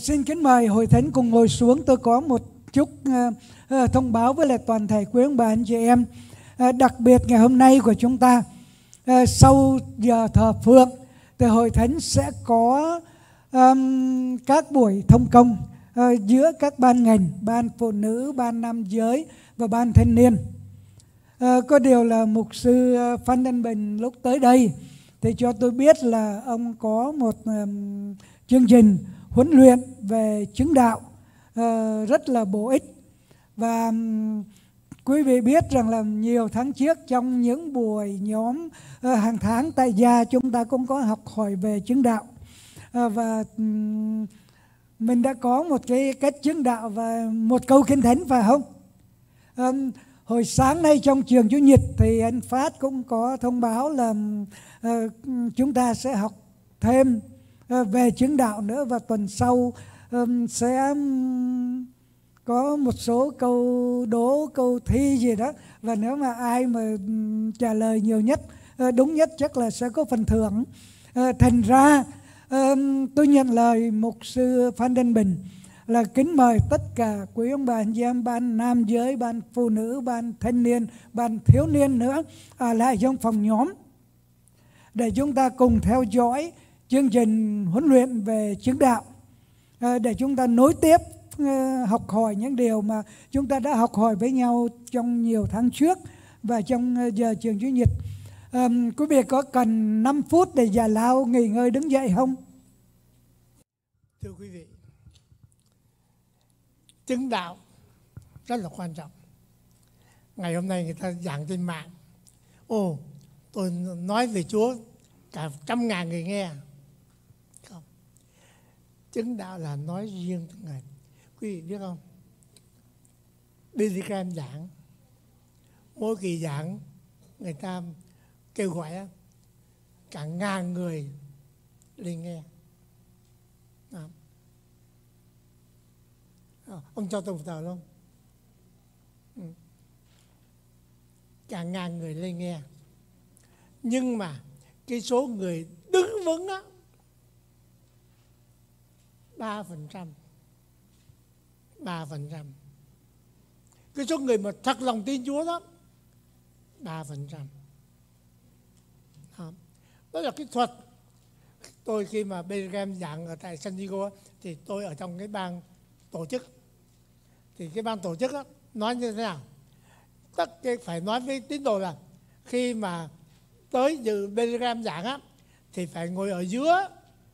Xin kính mời hội thánh cùng ngồi xuống. Tôi có một chút ờ, ờ, thông báo với lại toàn thể quý ông bà anh chị em. Ờ, đặc biệt ngày hôm nay của chúng ta ờ, sau giờ thờ phượng thì hội thánh sẽ có um, các buổi thông công ờ, giữa các ban ngành, ban phụ nữ, ban nam giới và ban thanh niên. Ờ, có điều là mục sư ờ, Phan Đăng Bình lúc tới đây thì cho tôi biết là ông có một um, chương trình huấn luyện về chứng đạo ờ, rất là bổ ích và quý vị biết rằng là nhiều tháng trước trong những buổi nhóm ờ, hàng tháng tại gia chúng ta cũng có học hỏi về chứng đạo ờ, và mình đã có một cái cách chứng đạo và một câu kinh thánh phải không? Hồi sáng nay trong trường chủ nhật thì anh Phát cũng có thông báo là chúng ta sẽ học thêm Ờ, về chứng đạo nữa và tuần sau sẽ có một số câu đố, câu thi gì đó. Và nếu mà ai mà trả lời nhiều nhất ờ, đúng nhất chắc là sẽ có phần thưởng. Ờ, thành ra tôi nhận lời mục sư Phan Đình Bình là kính mời tất cả quý ông bà anh chị em, ban nam giới, ban phụ nữ, ban thanh niên, ban thiếu niên nữa ở lại trong phòng nhóm để chúng ta cùng theo dõi chương trình huấn luyện về chứng đạo à, để chúng ta nối tiếp à, học hỏi những điều mà chúng ta đã học hỏi với nhau trong nhiều tháng trước và trong à, giờ trường chủ nhật quý vị có cần 5 phút để già lao nghỉ ngơi đứng dậy không Thưa quý vị, chứng đạo rất là quan trọng. Ngày hôm nay người ta giảng trên mạng. Ồ, tôi nói về Chúa cả trăm ngàn người nghe. Chứng đạo là nói riêng cho Ngài. Quý vị biết không? Billy Graham giảng. Mỗi kỳ giảng người ta kêu gọi cả ngàn người lên nghe. À. À, ông cho tôi một tờ luôn ừ. cả ngàn người lên nghe nhưng mà cái số người đứng vững á ba phần trăm. Ba phần trăm. Cái số người mà thật lòng tin Chúa đó, ba phần trăm. Đó. Là cái thuật. Tôi khi mà Benjamin giảng ở tại San Diego thì tôi ở trong cái ban tổ chức. Thì cái ban tổ chức đó nói như thế nào? Tất cái phải nói với tín đồ là khi mà tới dự Benjamin giảng á, thì phải ngồi ở giữa,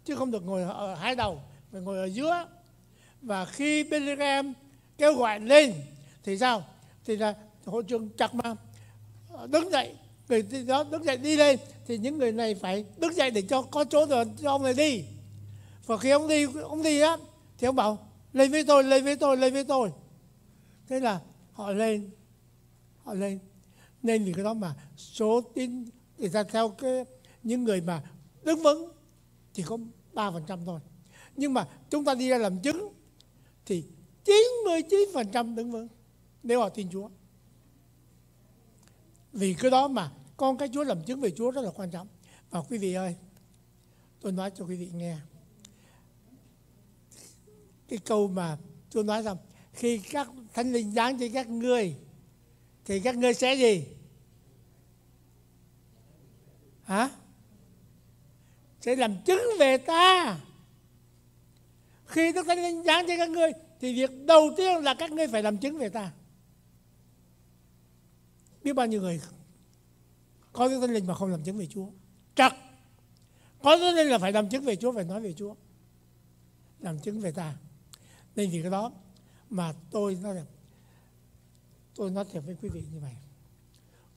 chứ không được ngồi ở hai đầu phải ngồi ở giữa. Và khi Benjamin kêu gọi lên, thì sao? Thì là hội trường chặt mà ờ, đứng dậy. Người đó đứng dậy đi lên, thì những người này phải đứng dậy để cho có chỗ rồi cho ông này đi. Và khi ông đi ông đi á, thì ông bảo, lên với tôi, lên với tôi, lên với tôi. Thế là họ lên họ lên. Nên vì cái đó mà số tin người ta theo cái, những người mà đứng vững chỉ có ba phần trăm thôi nhưng mà chúng ta đi ra làm chứng thì 99% đứng vững nếu họ tin Chúa. Vì cái đó mà con cái Chúa làm chứng về Chúa rất là quan trọng. Và quý vị ơi, tôi nói cho quý vị nghe. Cái câu mà Chúa nói rằng khi các thánh linh giáng trên các ngươi thì các ngươi sẽ gì? Hả? Sẽ làm chứng về ta khi Đức Thánh Linh giáng trên các ngươi, thì việc đầu tiên là các ngươi phải làm chứng về ta. Biết bao nhiêu người có Đức Thánh Linh mà không làm chứng về Chúa. Trật. Có Đức Thánh Linh là phải làm chứng về Chúa, phải nói về Chúa. Làm chứng về ta. Nên vì cái đó mà tôi nói là tôi nói thiệt với quý vị như vậy.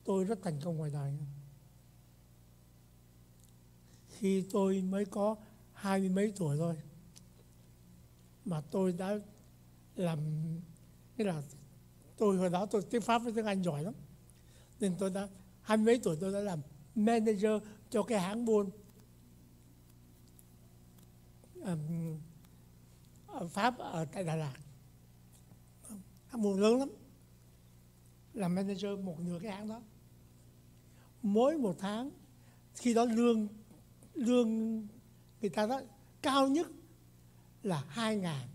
Tôi rất thành công ngoài đời. Khi tôi mới có hai mươi mấy tuổi thôi mà tôi đã làm cái là tôi hồi đó tôi tiếng pháp với tiếng anh giỏi lắm. Nên tôi đã hai mấy tuổi tôi đã làm manager cho cái hãng buôn um, ở pháp ở tại đà lạt. Hãng buôn lớn lắm. Làm manager một nửa cái hãng đó. Mỗi một tháng khi đó lương lương người ta đó cao nhất là hai ngàn.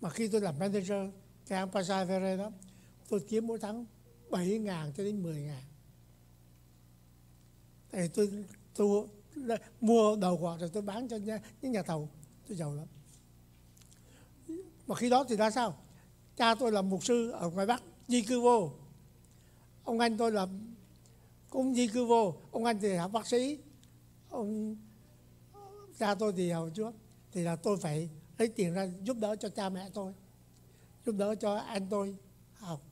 Mà khi tôi làm manager cái hãng Pasavere đó tôi kiếm mỗi tháng 7 ngàn cho đến 10 ngàn. Thì tôi, tôi, tôi mua đầu quạt rồi tôi bán cho nhà, những nhà thầu tôi giàu lắm. Mà khi đó thì ra sao? Cha tôi là mục sư ở ngoài bắc di cư vô. Ông anh tôi là cũng di cư vô. Ông anh thì học bác sĩ. Ông cha tôi thì học chúa thì là tôi phải lấy tiền ra giúp đỡ cho cha mẹ tôi giúp đỡ cho anh tôi học.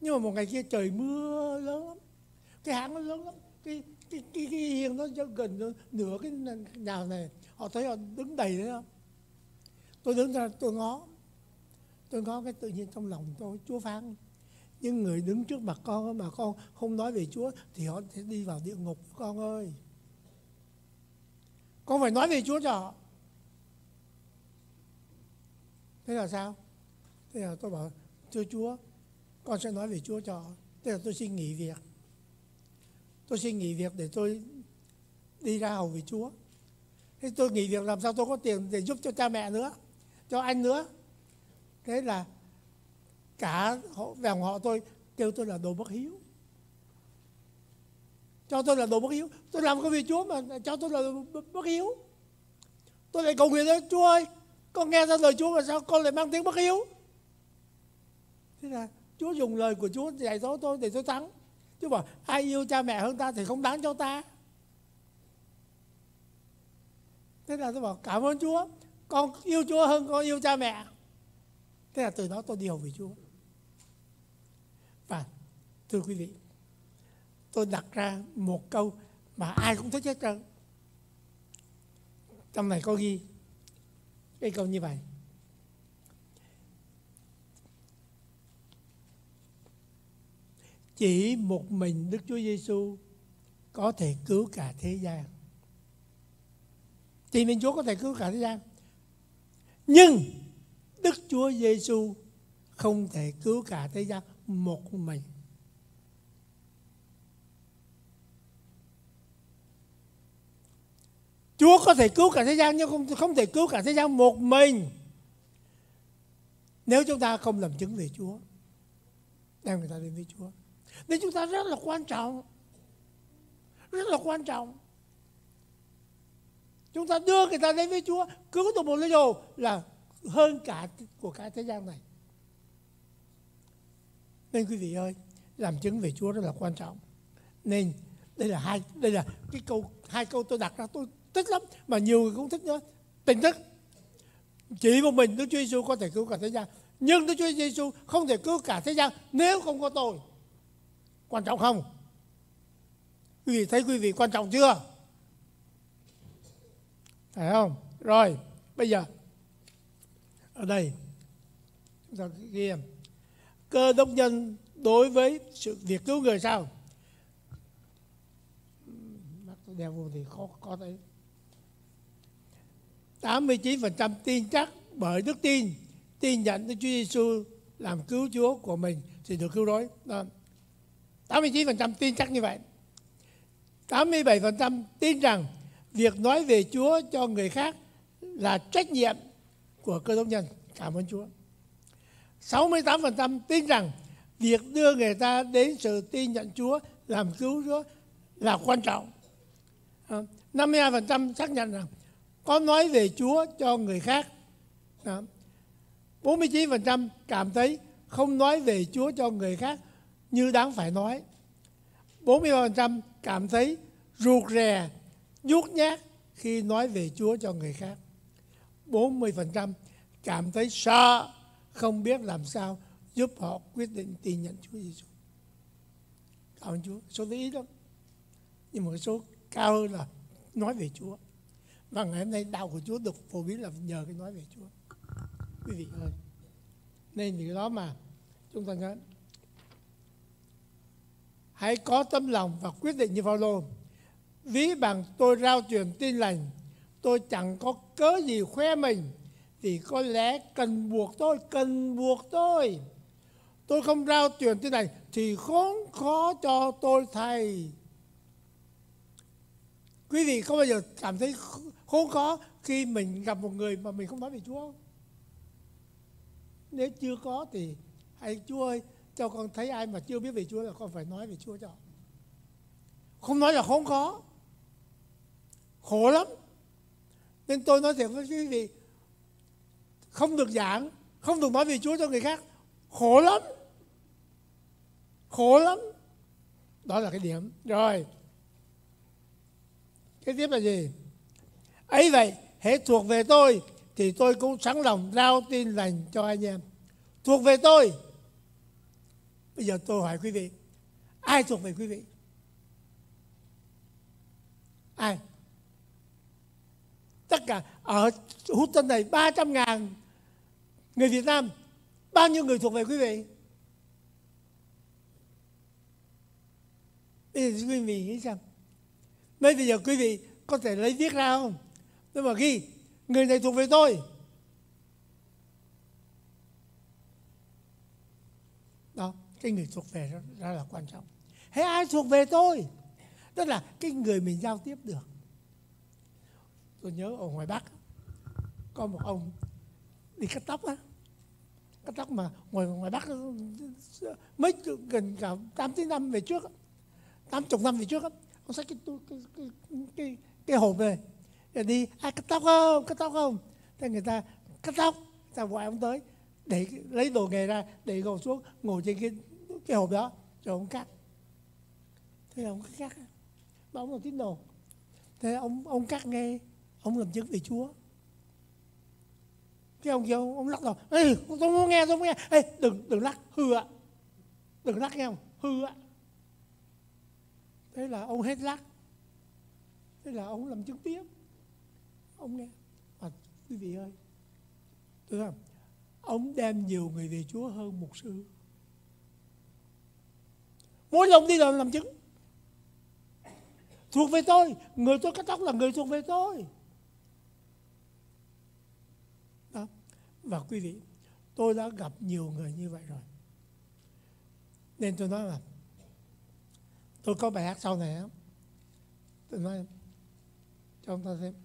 Nhưng mà một ngày kia trời mưa lớn lắm cái hãng nó lớn lắm cái cái cái, cái hiên nó gần nửa cái nhà này họ thấy họ đứng đầy đấy không tôi đứng ra tôi ngó tôi ngó cái tự nhiên trong lòng tôi chúa phán những người đứng trước mặt con mà con không nói về chúa thì họ sẽ đi vào địa ngục con ơi. Con phải nói về chúa cho họ thế là sao? Thế là tôi bảo, thưa chúa, con sẽ nói về chúa cho thế là tôi xin nghỉ việc. Tôi xin nghỉ việc để tôi đi ra hầu về chúa. Thế tôi nghỉ việc làm sao tôi có tiền để giúp cho cha mẹ nữa, cho anh nữa? Thế là cả họ, dòng họ tôi kêu tôi là đồ bất hiếu. Cho tôi là đồ bất hiếu. Tôi làm cái việc chúa mà, cho tôi là đồ bất hiếu. Tôi lại cầu nguyện đó chúa ơi con nghe ra lời chúa mà sao con lại mang tiếng bất hiếu? Thế là chúa dùng lời của chúa dạy dỗ tôi để tôi thắng. Chúa bảo, ai yêu cha mẹ hơn ta thì không đáng cho ta. Thế là tôi bảo, cảm ơn chúa. Con yêu chúa hơn con yêu cha mẹ. Thế là từ đó tôi điều về chúa. Và thưa quý vị, tôi đặt ra một câu mà ai cũng thích hết trơn. Trong này có ghi cái câu như vậy chỉ một mình Đức Chúa Giêsu có thể cứu cả thế gian. Chỉ mình Chúa có thể cứu cả thế gian. Nhưng Đức Chúa Giêsu không thể cứu cả thế gian một mình. Chúa có thể cứu cả thế gian nhưng không không thể cứu cả thế gian một mình. Nếu chúng ta không làm chứng về Chúa, đem người ta đến với Chúa. Nên chúng ta rất là quan trọng. Rất là quan trọng. Chúng ta đưa người ta đến với Chúa, cứu được một linh hồn là hơn cả của cả thế gian này. Nên quý vị ơi, làm chứng về Chúa rất là quan trọng. Nên đây là hai đây là cái câu hai câu tôi đặt ra tôi thích lắm mà nhiều người cũng thích nữa. Tình thức. Chỉ một mình Đức Chúa Giêsu có thể cứu cả thế gian, nhưng Đức Chúa Giêsu không thể cứu cả thế gian nếu không có tôi. Quan trọng không? Quý vị thấy quý vị quan trọng chưa? Phải không? Rồi, bây giờ ở đây chúng ta ghi cơ đốc nhân đối với sự việc cứu người sao mắt đeo vô thì khó có thấy 89% tin chắc bởi đức tin tin nhận Đức Chúa Giêsu làm cứu Chúa của mình thì được cứu rỗi. Đó. 89% tin chắc như vậy. 87% tin rằng việc nói về Chúa cho người khác là trách nhiệm của cơ đốc nhân. Cảm ơn Chúa. 68% tin rằng việc đưa người ta đến sự tin nhận Chúa, làm cứu Chúa là quan trọng. 52% xác nhận rằng có nói về Chúa cho người khác. 49% cảm thấy không nói về Chúa cho người khác như đáng phải nói. 43% cảm thấy ruột rè, nhút nhát khi nói về Chúa cho người khác. 40% cảm thấy sợ, không biết làm sao giúp họ quyết định tin nhận Chúa Giêsu. Cảm ơn Chúa, số ít lắm. Nhưng mà số cao hơn là nói về Chúa. Và ngày hôm nay đạo của Chúa được phổ biến là nhờ cái nói về Chúa. Quý vị ơi, nên vì đó mà chúng ta nhớ hãy có tâm lòng và quyết định như Phaolô. Ví bằng tôi rao truyền tin lành, tôi chẳng có cớ gì khoe mình, vì có lẽ cần buộc tôi, cần buộc tôi. Tôi không rao truyền tin lành thì khốn khó cho tôi thầy. Quý vị có bao giờ cảm thấy khốn khó khi mình gặp một người mà mình không nói về Chúa không? Nếu chưa có thì hãy Chúa ơi cho con thấy ai mà chưa biết về Chúa là con phải nói về Chúa cho. Không nói là không có. Khổ lắm. Nên tôi nói thiệt với quý vị không được giảng, không được nói về Chúa cho người khác. Khổ lắm. Khổ lắm. Đó là cái điểm. Rồi. Cái tiếp là gì? Ấy vậy, hễ thuộc về tôi, thì tôi cũng sẵn lòng giao tin lành cho anh em. Thuộc về tôi. Bây giờ tôi hỏi quý vị, ai thuộc về quý vị? Ai? Tất cả, ở hút tân này 300 ngàn người Việt Nam, bao nhiêu người thuộc về quý vị? Bây giờ quý vị nghĩ xem bây giờ quý vị có thể lấy viết ra không? Nhưng mà ghi người này thuộc về tôi đó cái người thuộc về đó, đó là quan trọng. Hay ai thuộc về tôi? Tức là cái người mình giao tiếp được. Tôi nhớ ở ngoài bắc có một ông đi cắt tóc á. Cắt tóc mà ngoài ngoài bắc mấy gần cả tám chín năm về trước tám chục năm về trước ông xách cái cái cái cái, cái hộp về rồi đi ai cắt tóc không? Cắt tóc không? Thế người ta cắt tóc. Ta gọi ông tới để lấy đồ nghề ra để ngồi xuống ngồi trên cái cái hộp đó rồi ông cắt. Thế là ông cắt. Mà ông là tín đồ thế ông ông cắt nghe ông làm chứng về chúa. Cái ông kia ông, ông lắc đầu ê tôi không nghe tôi không nghe. Ê đừng đừng lắc hư ạ. Đừng lắc nghe không hư ạ. Thế là ông hết lắc. Thế là ông làm chứng tiếp ông nghe. Và quý vị ơi, tôi không ông đem nhiều người về Chúa hơn mục sư. Mỗi lần đi làm làm chứng, thuộc về tôi, người tôi cắt tóc là người thuộc về tôi. Đó. và quý vị, tôi đã gặp nhiều người như vậy rồi. Nên tôi nói là, tôi có bài hát sau này á. Tôi nói, cho ông ta xem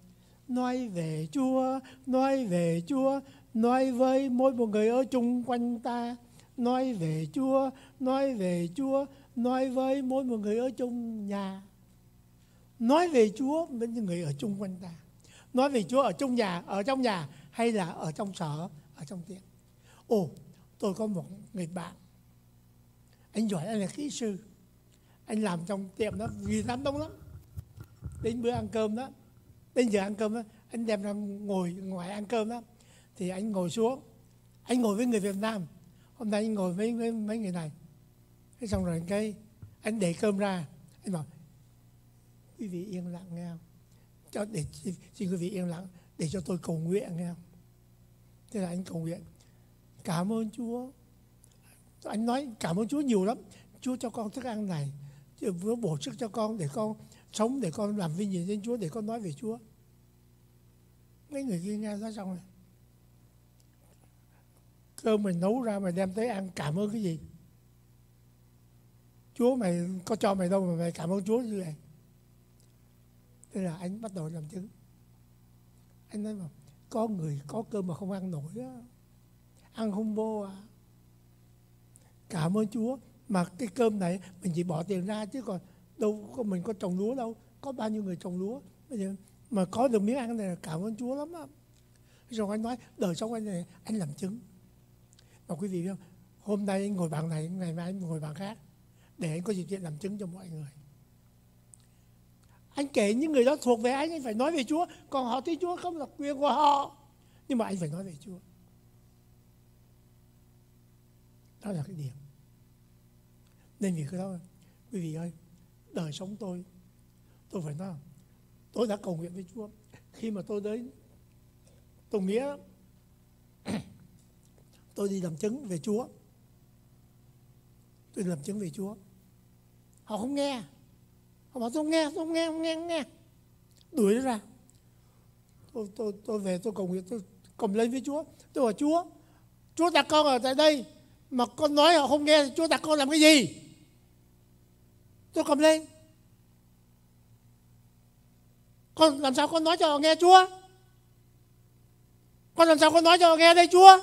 nói về Chúa, nói về Chúa, nói với mỗi một người ở chung quanh ta. Nói về Chúa, nói về Chúa, nói với mỗi một người ở chung nhà. Nói về Chúa với những người ở chung quanh ta. Nói về Chúa ở trong nhà, ở trong nhà hay là ở trong sở, ở trong tiệm. Ồ, tôi có một người bạn. Anh giỏi, anh là kỹ sư. Anh làm trong tiệm đó vì lắm đông lắm. Đến bữa ăn cơm đó, đến giờ ăn cơm đó, anh đem ra ngồi ngoài ăn cơm đó thì anh ngồi xuống. Anh ngồi với người Việt Nam. Hôm nay anh ngồi với mấy, mấy người này. Thế xong rồi cái anh để cơm ra. Anh bảo quý vị yên lặng nghe không? Cho để xin quý vị yên lặng để cho tôi cầu nguyện nghe không? Thế là anh cầu nguyện cảm ơn Chúa. Anh nói cảm ơn Chúa nhiều lắm. Chúa cho con thức ăn này. Vừa bổ sức cho con để con sống để con làm vinh dự trên Chúa để con nói về Chúa mấy người kia nghe nói xong rồi. Cơm mình nấu ra mày đem tới ăn, cảm ơn cái gì? Chúa mày có cho mày đâu mà mày cảm ơn chúa như vậy. Thế là anh bắt đầu làm chứng. Anh nói mà, có người có cơm mà không ăn nổi á. Ăn không vô à. Cảm ơn chúa. Mà cái cơm này, mình chỉ bỏ tiền ra chứ còn đâu có mình có trồng lúa đâu. Có bao nhiêu người trồng lúa? Bây giờ mà có được miếng ăn này là cảm ơn Chúa lắm á. Rồi anh nói, đời sống anh này, anh làm chứng. Và quý vị biết không, hôm nay anh ngồi bàn này, ngày mai anh ngồi bàn khác, để anh có dịp chuyện làm chứng cho mọi người. Anh kể những người đó thuộc về anh anh phải nói về Chúa. Còn họ tin Chúa không là quyền của họ. Nhưng mà anh phải nói về Chúa. Đó là cái điểm nên vì cái đó, quý vị ơi, đời sống tôi tôi phải nói tôi đã cầu nguyện với Chúa. Khi mà tôi đến Tùng Nghĩa tôi đi làm chứng về Chúa. Tôi làm chứng về Chúa. Họ không nghe. Họ bảo tôi không nghe tôi không nghe không nghe không nghe. Đuổi nó ra. Tôi, tôi, tôi về tôi cầu nguyện tôi cầm lên với Chúa. Tôi bảo Chúa Chúa đặt con ở tại đây mà con nói họ không nghe Chúa đặt con làm cái gì? Tôi cầm lên con làm sao con nói cho họ nghe Chúa? Con làm sao con nói cho họ nghe đây chúa?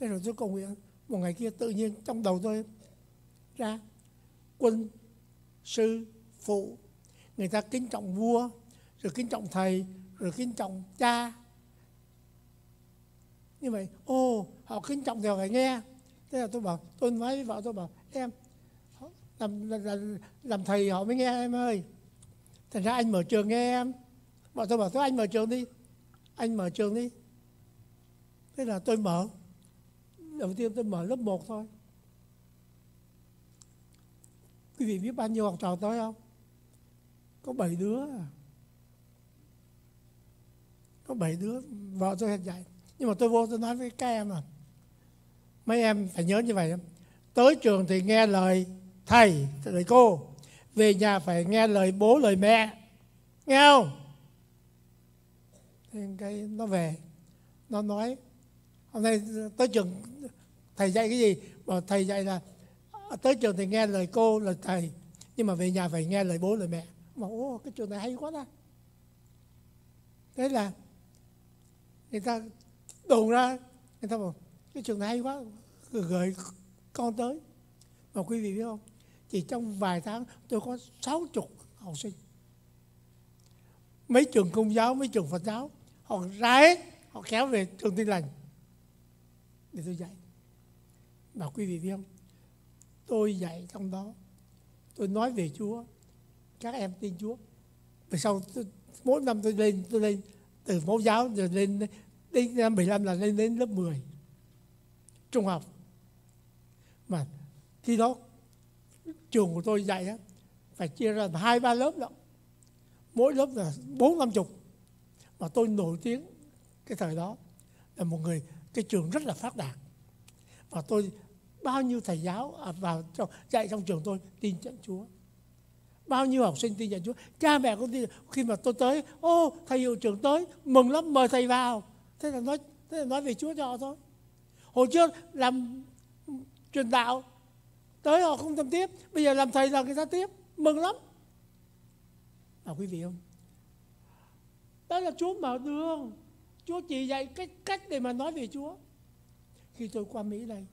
Thế rồi tôi cầu nguyện một ngày kia tự nhiên trong đầu tôi ra quân sư phụ người ta kính trọng vua rồi kính trọng thầy rồi kính trọng cha. Như vậy ô họ kính trọng thì họ phải nghe. Thế là tôi bảo tôi nói với vợ tôi bảo em làm, làm, làm thầy họ mới nghe em ơi thành ra anh mở trường nghe em. Bọn tôi, bảo thôi anh mở trường đi. Anh mở trường đi. Thế là tôi mở. Đầu tiên tôi mở lớp 1 thôi. Quý vị biết bao nhiêu học trò tôi không? Có 7 đứa à. có 7 đứa. Vợ tôi hết dạy. Nhưng mà tôi vô tôi nói với các em là mấy em phải nhớ như vậy. Tới trường thì nghe lời thầy lời cô về nhà phải nghe lời bố, lời mẹ. Nghe không? Thì cái nó về, nó nói, hôm nay tới trường, thầy dạy cái gì? Mà thầy dạy là à, tới trường thì nghe lời cô, lời thầy, nhưng mà về nhà phải nghe lời bố, lời mẹ. Mà ô cái trường này hay quá ta. Thế là người ta đồn ra, người ta bảo, cái trường này hay quá gửi con tới. Mà quý vị biết không? Chỉ trong vài tháng tôi có sáu chục học sinh. Mấy trường công giáo mấy trường phật giáo họ ra hết họ kéo về trường tin lành để tôi dạy. Mà quý vị biết không? Tôi dạy trong đó. Tôi nói về chúa. Các em tin chúa. Về sau tôi, mỗi năm tôi lên tôi lên từ mẫu giáo rồi lên đến năm 15 là lên đến lớp 10 trung học. Mà khi đó trường của tôi dạy á phải chia ra hai ba lớp đó. Mỗi lớp là bốn năm chục. Mà tôi nổi tiếng cái thời đó là một người cái trường rất là phát đạt. Và tôi bao nhiêu thầy giáo à, vào trong, dạy trong trường tôi tin nhận Chúa. Bao nhiêu học sinh tin nhận Chúa. Cha mẹ cũng tin. Khi mà tôi tới ô thầy hiệu trưởng tới mừng lắm mời thầy vào. Thế là nói thế là nói về Chúa cho họ thôi hồi trước làm truyền đạo tới họ không tâm tiếp. Bây giờ làm thầy là người ta tiếp. Mừng lắm. À quý vị không? Đó là Chúa mở đường Chúa chỉ dạy cách cách để mà nói về Chúa. Khi tôi qua Mỹ đây,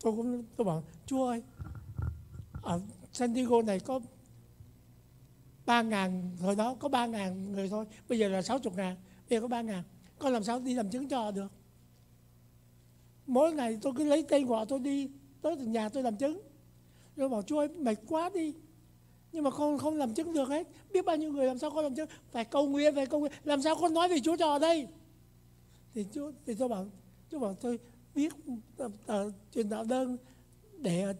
tôi cũng, tôi bảo, Chúa ơi, ở San Diego này có ba ngàn, hồi đó có ba ngàn người thôi. Bây giờ là sáu chục ngàn, bây giờ có ba ngàn. Con làm sao đi làm chứng cho họ được? Mỗi ngày tôi cứ lấy tên của họ, tôi đi tới từ nhà tôi làm chứng. Rồi bảo chúa ơi, mệt quá đi. Nhưng mà con không làm chứng được hết. Biết bao nhiêu người làm sao con làm chứng? Phải cầu nguyện, phải cầu nguyện. Làm sao con nói về chúa cho ở đây? Thì chúa thì tôi bảo chúa bảo tôi viết ờ, ờ, truyền đạo đơn để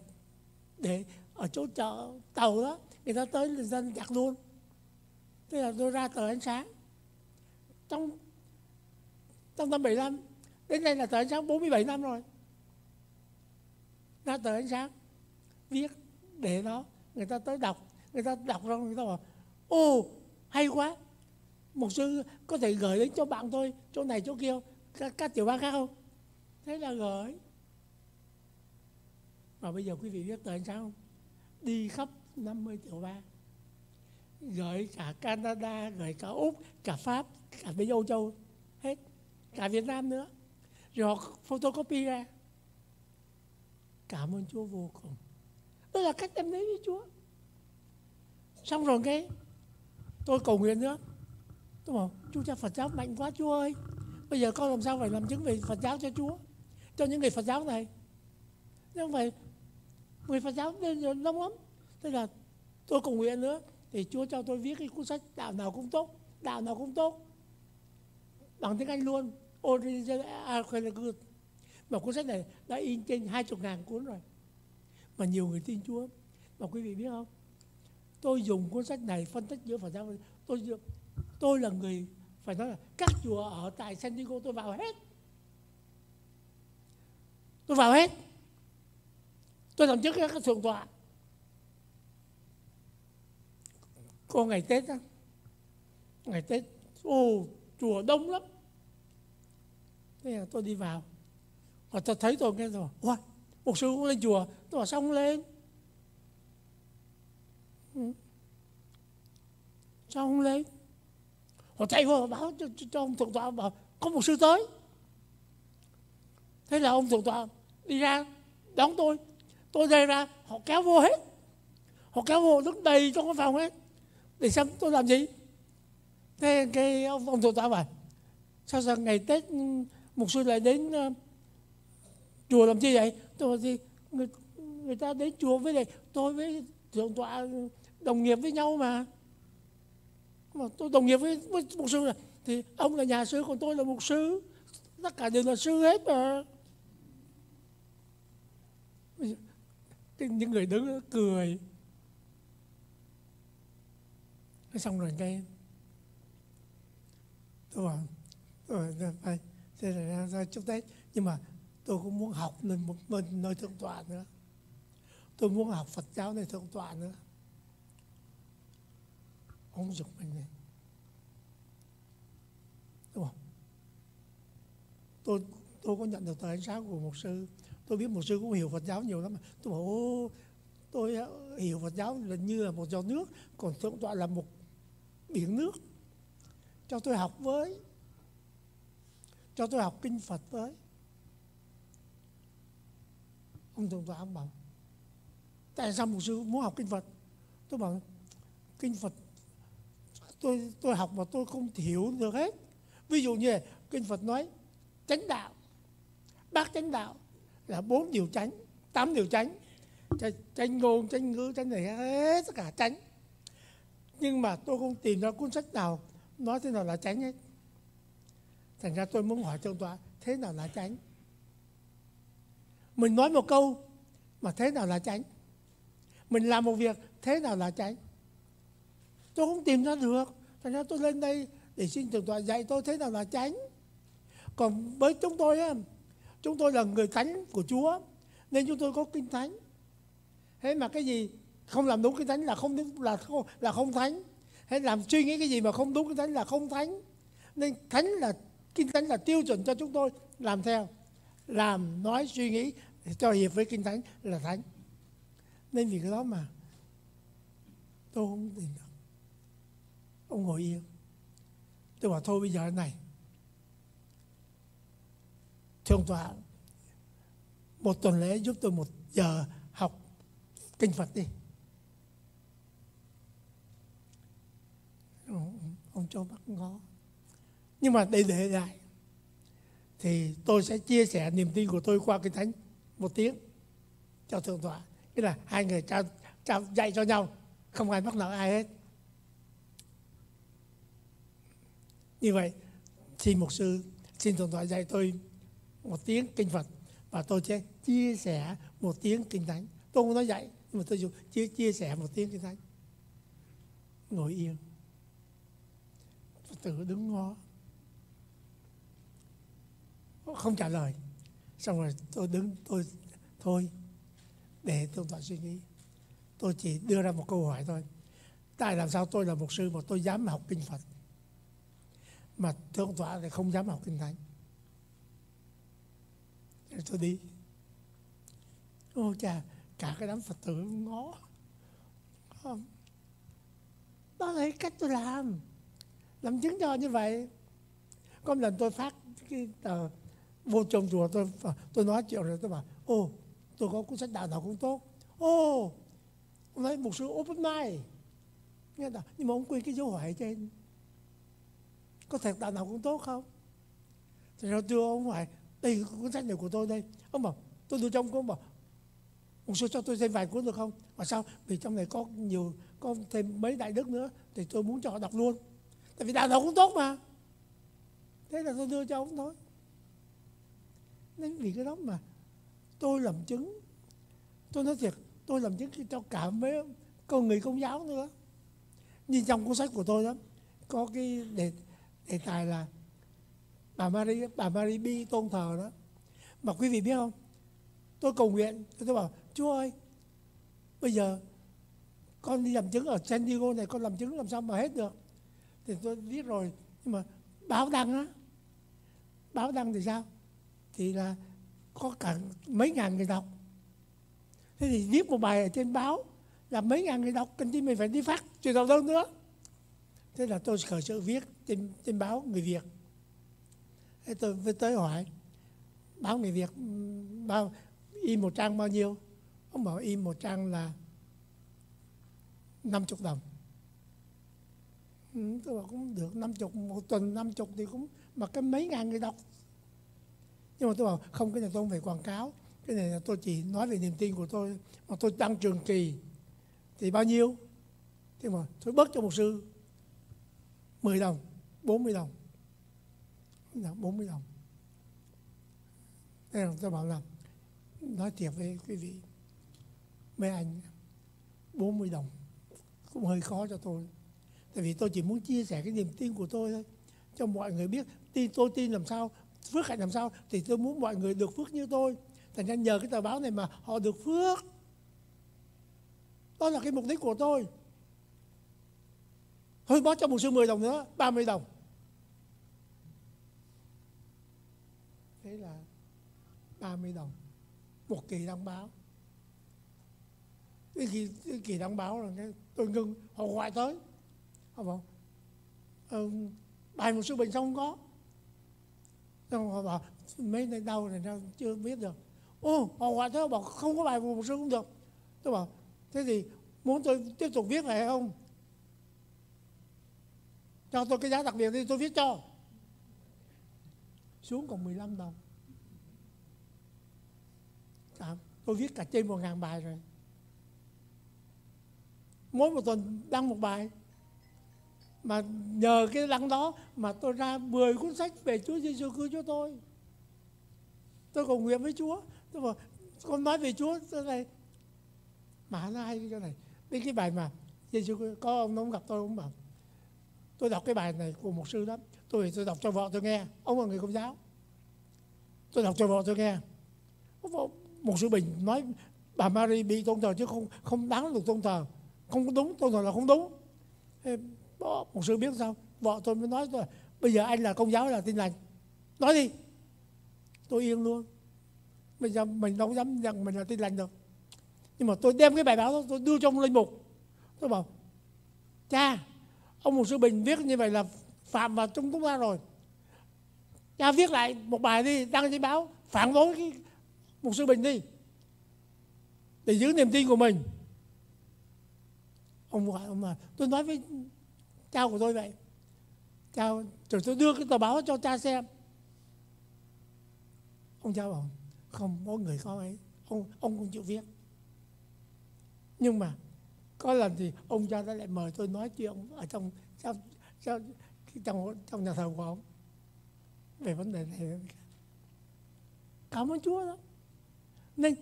để ở chỗ chợ, tàu đó. Người ta tới người dân chặt luôn. Thế là tôi ra tờ ánh sáng. Trong trong năm 75 đến nay là tờ ánh sáng 47 năm rồi ra tờ ánh sáng viết để đó người ta tới đọc người ta đọc rồi người ta bảo ô hay quá một sư có thể gửi đến cho bạn tôi chỗ này chỗ kia các, các tiểu bang khác không? Thế là gửi. Và bây giờ quý vị biết tờ ánh sáng không? Đi khắp 50 tiểu bang gửi cả Canada gửi cả Úc cả Pháp cả bên Âu Châu hết cả Việt Nam nữa. Rồi họ photocopy ra cảm ơn Chúa vô cùng. Đó là cách em đến với Chúa. Xong rồi cái tôi cầu nguyện nữa. Tôi bảo, Chúa cha, Phật giáo mạnh quá Chúa ơi. Bây giờ con làm sao phải làm chứng về Phật giáo cho Chúa? Cho những người Phật giáo này. Nhưng phải, người Phật giáo đông lắm. Thế là tôi cầu nguyện nữa thì Chúa cho tôi viết cái cuốn sách đạo nào cũng tốt, đạo nào cũng tốt. Bằng tiếng Anh luôn, Original à, Good mà cuốn sách này đã in trên hai chục ngàn cuốn rồi. Mà nhiều người tin Chúa. Mà quý vị biết không? Tôi dùng cuốn sách này phân tích giữa Phật giáo tôi tôi là người phải nói là các chùa ở tại San Diego tôi vào hết. Tôi vào hết. Tôi làm trước các thượng tọa. Có ngày tết á. Ngày tết, ô, chùa đông lắm. Thế là tôi đi vào và ta thấy tôi nghe rồi ôi một sư cũng lên chùa tôi bảo sao không lên? Ừ. sao không lên? Họ chạy vô báo cho, cho, cho ông thượng tọa bảo có một sư tới. Thế là ông thượng tọa đi ra đón tôi. Tôi đây ra họ kéo vô hết. Họ kéo vô đứng đầy trong cái phòng hết. Để xem tôi làm gì. Thế cái ông ông thượng tọa bảo sao giờ ngày tết một sư lại đến uh, chùa làm chi vậy? Tôi gì người, người ta đến chùa với đây tôi với thượng tọa đồng nghiệp với nhau mà. Mà tôi đồng nghiệp với, với một sư này thì ông là nhà sư còn tôi là một sư. Tất cả đều là sư hết mà. Những người đứng cười. Xong rồi cái tôi bảo rồi phải thế là ra chúc tết. Nhưng mà tôi cũng muốn học nên một mình nơi thượng tọa nữa. Tôi muốn học Phật giáo nơi thượng tọa nữa. Ông dục mình này. Đúng không? Tôi tôi có nhận được tờ ánh sáng của một sư. Tôi biết một sư cũng hiểu Phật giáo nhiều lắm. Mà tôi bảo, ô, tôi ờ, hiểu Phật giáo là như là một giọt nước, còn thượng tọa là một biển nước. Cho tôi học với. Cho tôi học kinh Phật với ông thượng tọa ông bảo, tại sao một sư muốn học kinh Phật? Tôi bảo, kinh Phật, tôi tôi học mà tôi không hiểu được hết. Ví dụ như kinh Phật nói, chánh đạo bác chánh đạo là bốn điều chánh, tám điều chánh tranh ngôn tranh ngữ tranh này, hết tất cả tránh nhưng mà tôi không tìm ra cuốn sách nào nói thế nào là tránh hết. Thành ra tôi muốn hỏi thượng tọa, thế nào là tránh mình nói một câu mà thế nào là tránh, mình làm một việc thế nào là tránh, tôi không tìm ra được. Thành ra tôi lên đây để xin thượng tọa dạy tôi thế nào là tránh, còn với chúng tôi á chúng tôi là người thánh của chúa nên chúng tôi có kinh thánh. Thế mà cái gì không làm đúng kinh thánh là không đúng là không là không thánh. Hay làm suy nghĩ cái gì mà không đúng kinh thánh là không thánh. Nên thánh là kinh thánh là tiêu chuẩn cho chúng tôi làm theo. Làm nói suy nghĩ cho hiệp với kinh thánh là thánh. Nên vì cái đó mà tôi không tìm được. Ông ngồi yên. Tôi bảo thôi bây giờ này, thượng tọa, một tuần lễ giúp tôi một giờ học kinh Phật đi. Ông cho bắt ngó. Nhưng mà để để lại, thì tôi sẽ chia sẻ niềm tin của tôi qua kinh thánh một tiếng cho thượng tọa. Nghĩa là hai người trao, trao dạy cho nhau không ai mắc nợ ai hết. Như vậy xin một sư xin thượng tọa dạy tôi một tiếng kinh phật và tôi sẽ chia sẻ một tiếng kinh thánh. Tôi không nói dạy nhưng mà tôi dùng chia, chia sẻ một tiếng kinh thánh. Ngồi yên. Phật tử đứng ngó. Không trả lời xong rồi tôi đứng, tôi, thôi, để thượng tọa suy nghĩ. Tôi chỉ đưa ra một câu hỏi thôi. Tại làm sao tôi là một sư mà tôi dám học kinh phật? Mà thượng tọa thì không dám học kinh thánh. Rồi tôi đi. Ô cha cả cái đám phật tử ngó. Không. Đó là cách tôi làm. Làm chứng cho như vậy. Có một lần tôi phát cái tờ vô trong chùa, tôi tôi nói chuyện rồi tôi bảo ô tôi có cuốn sách đạo nào cũng tốt. Ô ông nói một sự open mind nghe đạo, nhưng mà ông quên cái dấu hỏi trên. Có thật đạo nào cũng tốt không? Thì rồi đưa ông hỏi, đây, cuốn sách này của tôi đây. Ông bảo, tôi đưa trong ông bảo một số cho tôi thêm vài cuốn được không? Mà sao? Vì trong này có nhiều, có thêm mấy đại đức nữa, thì tôi muốn cho họ đọc luôn. Tại vì đạo nào cũng tốt mà. Thế là tôi đưa cho ông thôi nên vì cái đó mà tôi làm chứng. Tôi nói thiệt tôi làm chứng cho cả mấy con người công giáo nữa. Như trong cuốn sách của tôi đó có cái đề, đề tài là bà Marie bà Marie Bi tôn thờ đó. Mà quý vị biết không? Tôi cầu nguyện tôi bảo Chúa ơi bây giờ con đi làm chứng ở San Diego này con làm chứng làm sao mà hết được? Thì tôi biết rồi nhưng mà báo đăng á. Báo đăng thì sao? Thì là có cả mấy ngàn người đọc. Thế thì viết một bài ở trên báo là mấy ngàn người đọc, cần chi mình phải đi phát truyền đọc đâu nữa. Thế là tôi khởi sự viết trên trên báo người Việt. Thế tôi mới tới hỏi, báo người Việt, bao, in một trang bao nhiêu? Ông bảo, in một trang là 50 đồng. Ừ, tôi bảo, cũng được 50 một tuần 50 thì cũng, mà cái mấy ngàn người đọc nhưng mà tôi bảo, không, cái này tôi không phải quảng cáo. Cái này là tôi chỉ nói về niềm tin của tôi, mà tôi đăng trường kỳ. Thì bao nhiêu? Thế mà tôi bớt cho một sư 10 đồng 40 đồng. 40 đồng. Thế là tôi bảo là, nói thiệt với quý vị, mấy anh 40 đồng cũng hơi khó cho tôi. Tại vì tôi chỉ muốn chia sẻ cái niềm tin của tôi thôi, cho mọi người biết. Tin, tôi tin làm sao? Phước hạnh làm sao thì tôi muốn mọi người được phước như tôi. Thành ra nhờ cái tờ báo này mà họ được phước. Đó là cái mục đích của tôi. Thôi bó cho một sư 10 đồng nữa 30 đồng. Thế là 30 đồng. Một kỳ đăng báo. Cái kỳ, cái kỳ đăng báo là cái tôi ngưng họ gọi tới. Họ bảo ừ, bài một sư bình xong không có? Xong họ bảo mấy nơi đau này nó chưa biết được. Ô họ gọi tôi bảo không có bài một sư cũng được. Tôi bảo thế thì muốn tôi tiếp tục viết lại không? Cho tôi cái giá đặc biệt thì tôi viết cho. Xuống còn 15 đồng. À, tôi viết cả trên một ngàn bài rồi. Mỗi một tuần đăng một bài mà nhờ cái đăng đó mà tôi ra 10 cuốn sách về Chúa Giêsu cứu cho tôi. Tôi cầu nguyện với Chúa. Tôi bảo, con nói về Chúa tôi này. Mà nó hay cái này. Biết cái bài mà Giêsu có ông nó gặp tôi ông bảo. Tôi đọc cái bài này của một sư đó tôi tôi đọc cho vợ tôi nghe. Ông là người công giáo. Tôi đọc cho vợ tôi nghe. Một sư bình nói bà Mary bị tôn thờ chứ không không đáng được tôn thờ. Không đúng, tôn thờ là không đúng một sư biết sao? Vợ tôi mới nói tôi bây giờ anh là công giáo là tin lành. Nói đi. Tôi yên luôn. Bây giờ mình đâu dám rằng mình là tin lành được. Nhưng mà tôi đem cái bài báo đó, tôi đưa trong linh mục. Tôi bảo, cha, ông một sư bình viết như vậy là phạm vào trung chúng ta rồi. Cha viết lại một bài đi, đăng trên báo, phản đối cái một sư bình đi. Để giữ niềm tin của mình. Ông gọi ông mà tôi nói với cha của tôi vậy. Cha rồi tôi đưa cái tờ báo cho cha xem. Ông cha bảo không có người có ấy. Ông ông không chịu viết. Nhưng mà có lần thì ông cha đã lại mời tôi nói chuyện ở trong trong trong trong, trong nhà thờ của ông về vấn đề này. Cảm ơn Chúa đó. Nên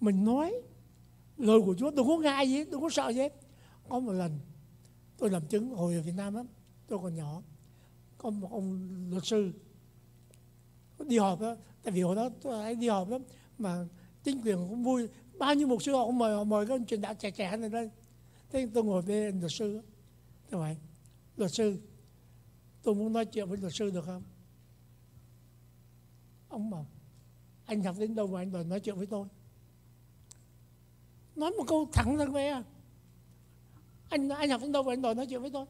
mình nói lời của Chúa đừng có ngại gì đừng có sợ gì hết. Có một lần tôi làm chứng hồi ở Việt Nam á, tôi còn nhỏ. Có một ông luật sư đi họp đó tại vì hồi đó tôi ấy đi họp lắm, mà chính quyền cũng vui. Bao nhiêu một sư họ cũng mời, họ mời cái ông truyền đạo trẻ trẻ này đây thế tôi ngồi bên luật sư tôi hỏi luật sư, tôi muốn nói chuyện với luật sư được không? Ông bảo, anh học đến đâu mà anh đòi nói chuyện với tôi? Nói một câu thẳng ra với à anh anh học đến đâu vậy anh đòi nói chuyện với tôi?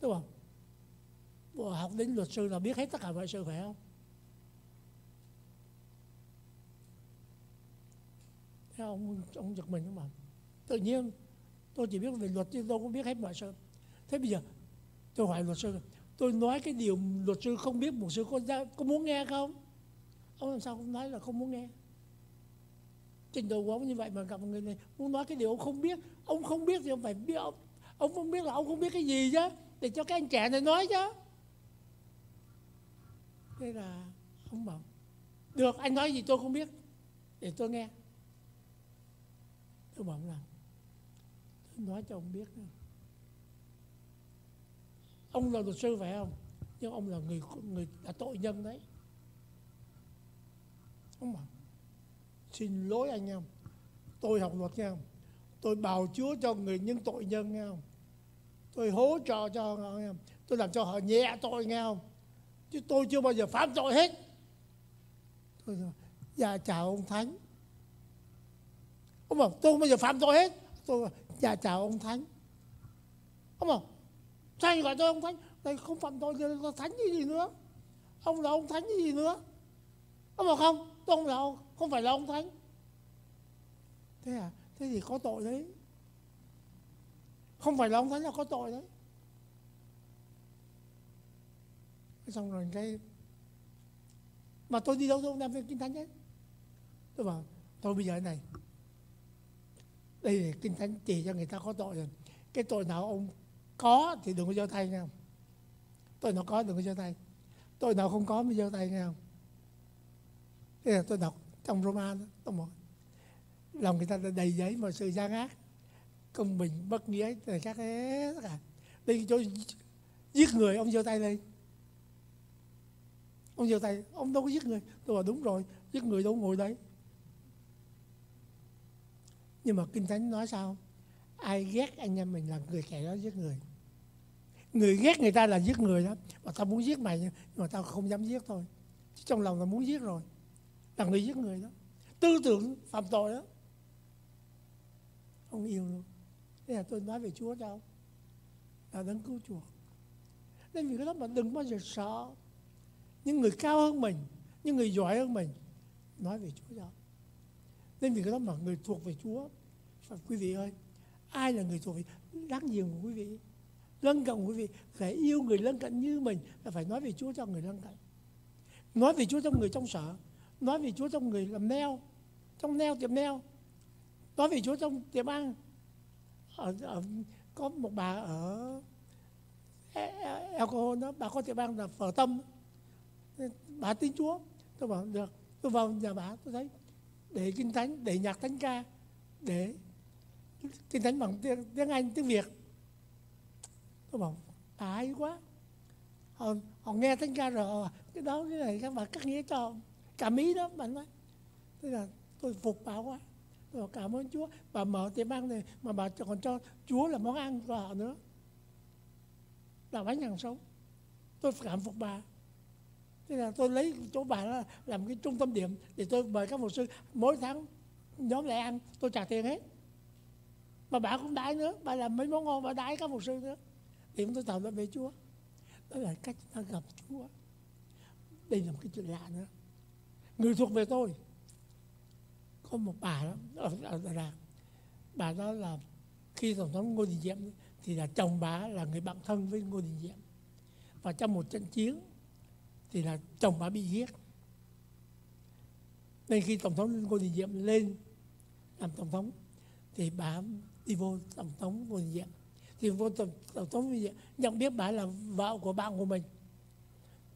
Tôi bảo, Bộ học đến luật sư là biết hết tất cả mọi sự, phải không? Thế ông ông giật mình, ông bảo, tự nhiên, tôi chỉ biết về luật chứ tôi cũng biết hết mọi sự. Thế bây giờ, tôi hỏi luật sư, tôi nói cái điều luật sư không biết một sư có có muốn nghe không? Ông làm sao không nói là không muốn nghe? Trình độ của ông như vậy mà gặp một người này, muốn nói cái điều ông không biết, ông không biết thì ông phải biết ông ông không biết là ông không biết cái gì chứ, để cho các anh trẻ này nói chứ. Thế là ông bảo, được, anh nói gì tôi không biết, để tôi nghe. Tôi bảo là, tôi nói cho ông biết ông là luật sư phải không? Nhưng ông là người người là tội nhân đấy. Ông bảo, xin lỗi anh em, tôi học luật nghe không tôi bào chúa cho người những tội nhân nghe không tôi hỗ trợ cho họ nghe tôi làm cho họ nhẹ tội, nghe không? Chứ tôi chưa bao giờ phạm tội hết. Tôi dạ chào ông thánh. Ông bảo, tôi không bao giờ phạm tội hết. Tôi dạ chào ông thánh. Ông bảo, sao anh gọi tôi ông thánh? Đây không phạm tội thì là thánh cái gì nữa. Ông là ông thánh cái gì nữa? Ông bảo, không, tôi không là ông, không phải là ông thánh. Thế à? Thế thì có tội đấy không phải là ông thánh là có tội đấy. Xong rồi cái mà tôi đi đâu tôi cũng đem về kinh thánh hết. Tôi bảo tôi bây giờ này. Đây là kinh thánh chỉ cho người ta có tội rồi. Cái tội nào ông có thì đừng có giơ tay nghe không? Tội nào có đừng có giơ tay. Tội nào không có mới giơ tay nghe không? Thế là tôi đọc trong Roman tôi bảo, lòng người ta đầy giấy mọi sự gian ác công bình, bất nghĩa này các hết tất cả. Đây cho giết người, ông giơ tay lên. Ông giơ tay, ông đâu có giết người. Tôi bảo, đúng rồi, giết người đâu ngồi đấy. Nhưng mà kinh thánh nói sao? Ai ghét anh em mình là người kẻ đó giết người. Người ghét người ta là giết người đó. Mà tao muốn giết mày, nhưng mà tao không dám giết thôi. Chứ trong lòng là muốn giết rồi. Là người giết người đó. Tư tưởng phạm tội đó. Không yêu luôn thế là tôi nói về chúa cho ông, là đấng cứu chuộc nên vì cái đó mà đừng bao giờ sợ những người cao hơn mình, những người giỏi hơn mình nói về chúa cho nên vì cái đó mà người thuộc về chúa. Và quý vị ơi, ai là người thuộc về đáng nhiều của quý vị. Lân cận quý vị phải yêu người lân cận như mình là phải nói về Chúa cho người lân cận. Nói về Chúa cho người trong sở nói về Chúa cho người làm neo, trong neo tiệm neo. Nói về Chúa trong tiệm ăn ở, ở có một bà ở e, e, alcohol đó bà có tiệm ăn là phở tâm. Bà tin Chúa. Tôi bảo được tôi vào nhà bà tôi thấy để kinh thánh để nhạc thánh ca để kinh thánh bằng tiếng, tiếng Anh tiếng Việt. Tôi bảo bà hay quá. Họ, họ nghe thánh ca rồi họ, cái đó cái này các bạn cắt nghĩa cho cả mỹ đó bạn nói. Thế là tôi phục bà quá. Ờ, cảm ơn chúa. Bà mở tiệm ăn này mà bà còn cho chúa là món ăn của họ nữa. Là bánh hàng sống. Tôi cảm phục bà. Thế là tôi lấy chỗ bà đó làm cái trung tâm điểm để tôi mời các mục sư. Mỗi tháng nhóm lại ăn, tôi trả tiền hết. Mà bà cũng đãi nữa. Bà làm mấy món ngon, bà đãi các mục sư nữa. Thì chúng tôi tạo ra về Chúa. Đó là cách ta gặp Chúa. Đây là một cái chuyện lạ nữa. Người thuộc về tôi có một bà đó ở, ở Đà Lạt bà đó là khi tổng thống Ngô Đình Diệm thì là chồng bà là người bạn thân với Ngô Đình Diệm. Và trong một trận chiến thì là chồng bà bị giết. Nên khi tổng thống Ngô Đình Diệm lên làm tổng thống thì bà đi vô tổng thống Ngô Đình Diệm. Thì vô tổng, tổng thống Ngô Đình Diệm nhận biết bà là vợ của bạn của mình.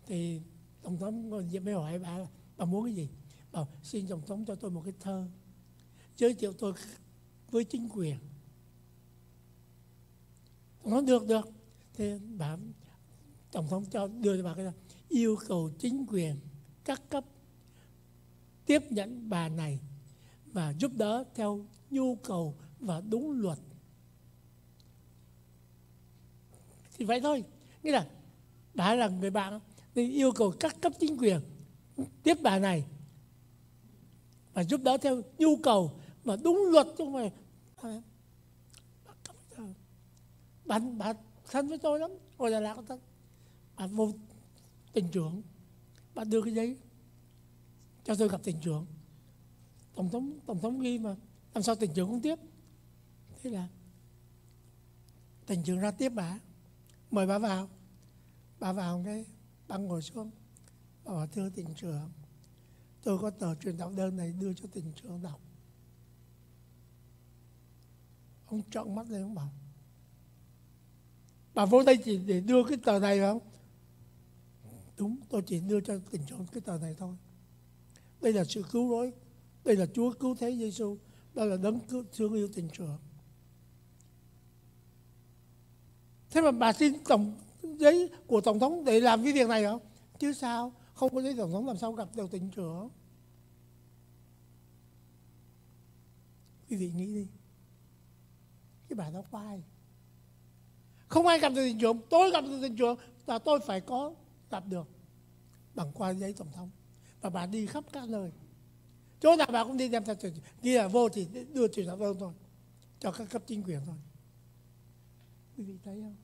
Thì tổng thống Ngô Đình Diệm mới hỏi bà bà muốn cái gì? Bảo, xin tổng thống cho tôi một cái thơ giới thiệu tôi với chính quyền. Tổng thống được được. Thế bà tổng thống cho, đưa cho bà cái yêu cầu chính quyền các cấp tiếp nhận bà này và giúp đỡ theo nhu cầu và đúng luật. Thì vậy thôi. Nghĩa là bà là người bạn, nên yêu cầu các cấp chính quyền tiếp bà này và giúp đỡ theo nhu cầu mà đúng luật chứ không phải bạn bạn thân với tôi lắm hồi là lạc thân bà vô tỉnh trưởng. Bà đưa cái giấy cho tôi gặp tỉnh trưởng. Tổng thống tổng thống ghi mà, làm sao tỉnh trưởng không tiếp? Thế là tỉnh trưởng ra tiếp bà, mời bà vào. Bà vào cái, bà ngồi xuống, bà bảo, thưa tỉnh trưởng tôi có tờ truyền đạo đơn này đưa cho tỉnh trưởng đọc. Ông trợn mắt lên, ông bảo, bà vô đây chỉ để đưa cái tờ này không? Đúng, tôi chỉ đưa cho tỉnh trưởng cái tờ này thôi. Đây là sự cứu rỗi, đây là chúa cứu thế giêsu đó là đấng cứu, thương yêu tỉnh trưởng thế mà bà xin tổng giấy của tổng thống để làm cái việc này hả? Chứ sao? Không có giấy tổng thống làm sao gặp được tỉnh trưởng. Quý vị nghĩ đi. Cái bà đó quay không ai gặp được tỉnh trưởng. Tôi gặp được tỉnh trưởng là tôi phải có gặp được bằng qua giấy tổng thống. Và bà đi khắp các nơi. Chỗ nào bà cũng đi đem theo truyền là vô thì đưa truyền đạo đơn thôi. Cho các cấp chính quyền thôi. Quý vị thấy không?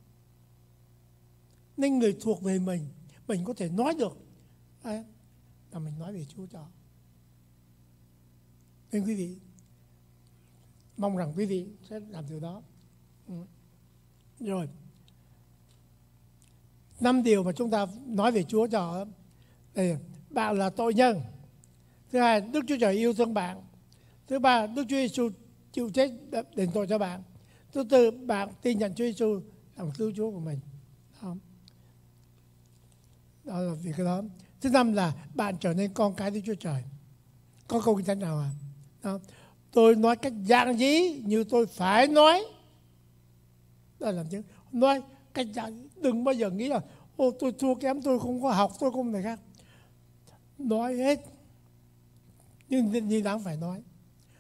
Nên người thuộc về mình mình có thể nói được à, là mình nói về Chúa cho. Nên quý vị mong rằng quý vị sẽ làm điều đó. Ừ. rồi. Năm điều mà chúng ta nói về Chúa cho đây, bạn là tội nhân. Thứ hai Đức Chúa Trời yêu thương bạn. Thứ ba Đức Chúa Giêsu chịu chết đền tội cho bạn. Thứ tư bạn tin nhận Chúa Giêsu làm cứu Chúa của mình. Đó. đó là việc đó thứ năm là bạn trở nên con cái Đức Chúa Trời. Có câu kinh thánh nào à? Đó. tôi nói cách dạng dĩ như tôi phải nói. Đó là làm chứng nói cách dạng, đừng bao giờ nghĩ là, ô, tôi thua kém, tôi không có học, tôi không này khác. Nói hết. Nhưng như đáng phải nói.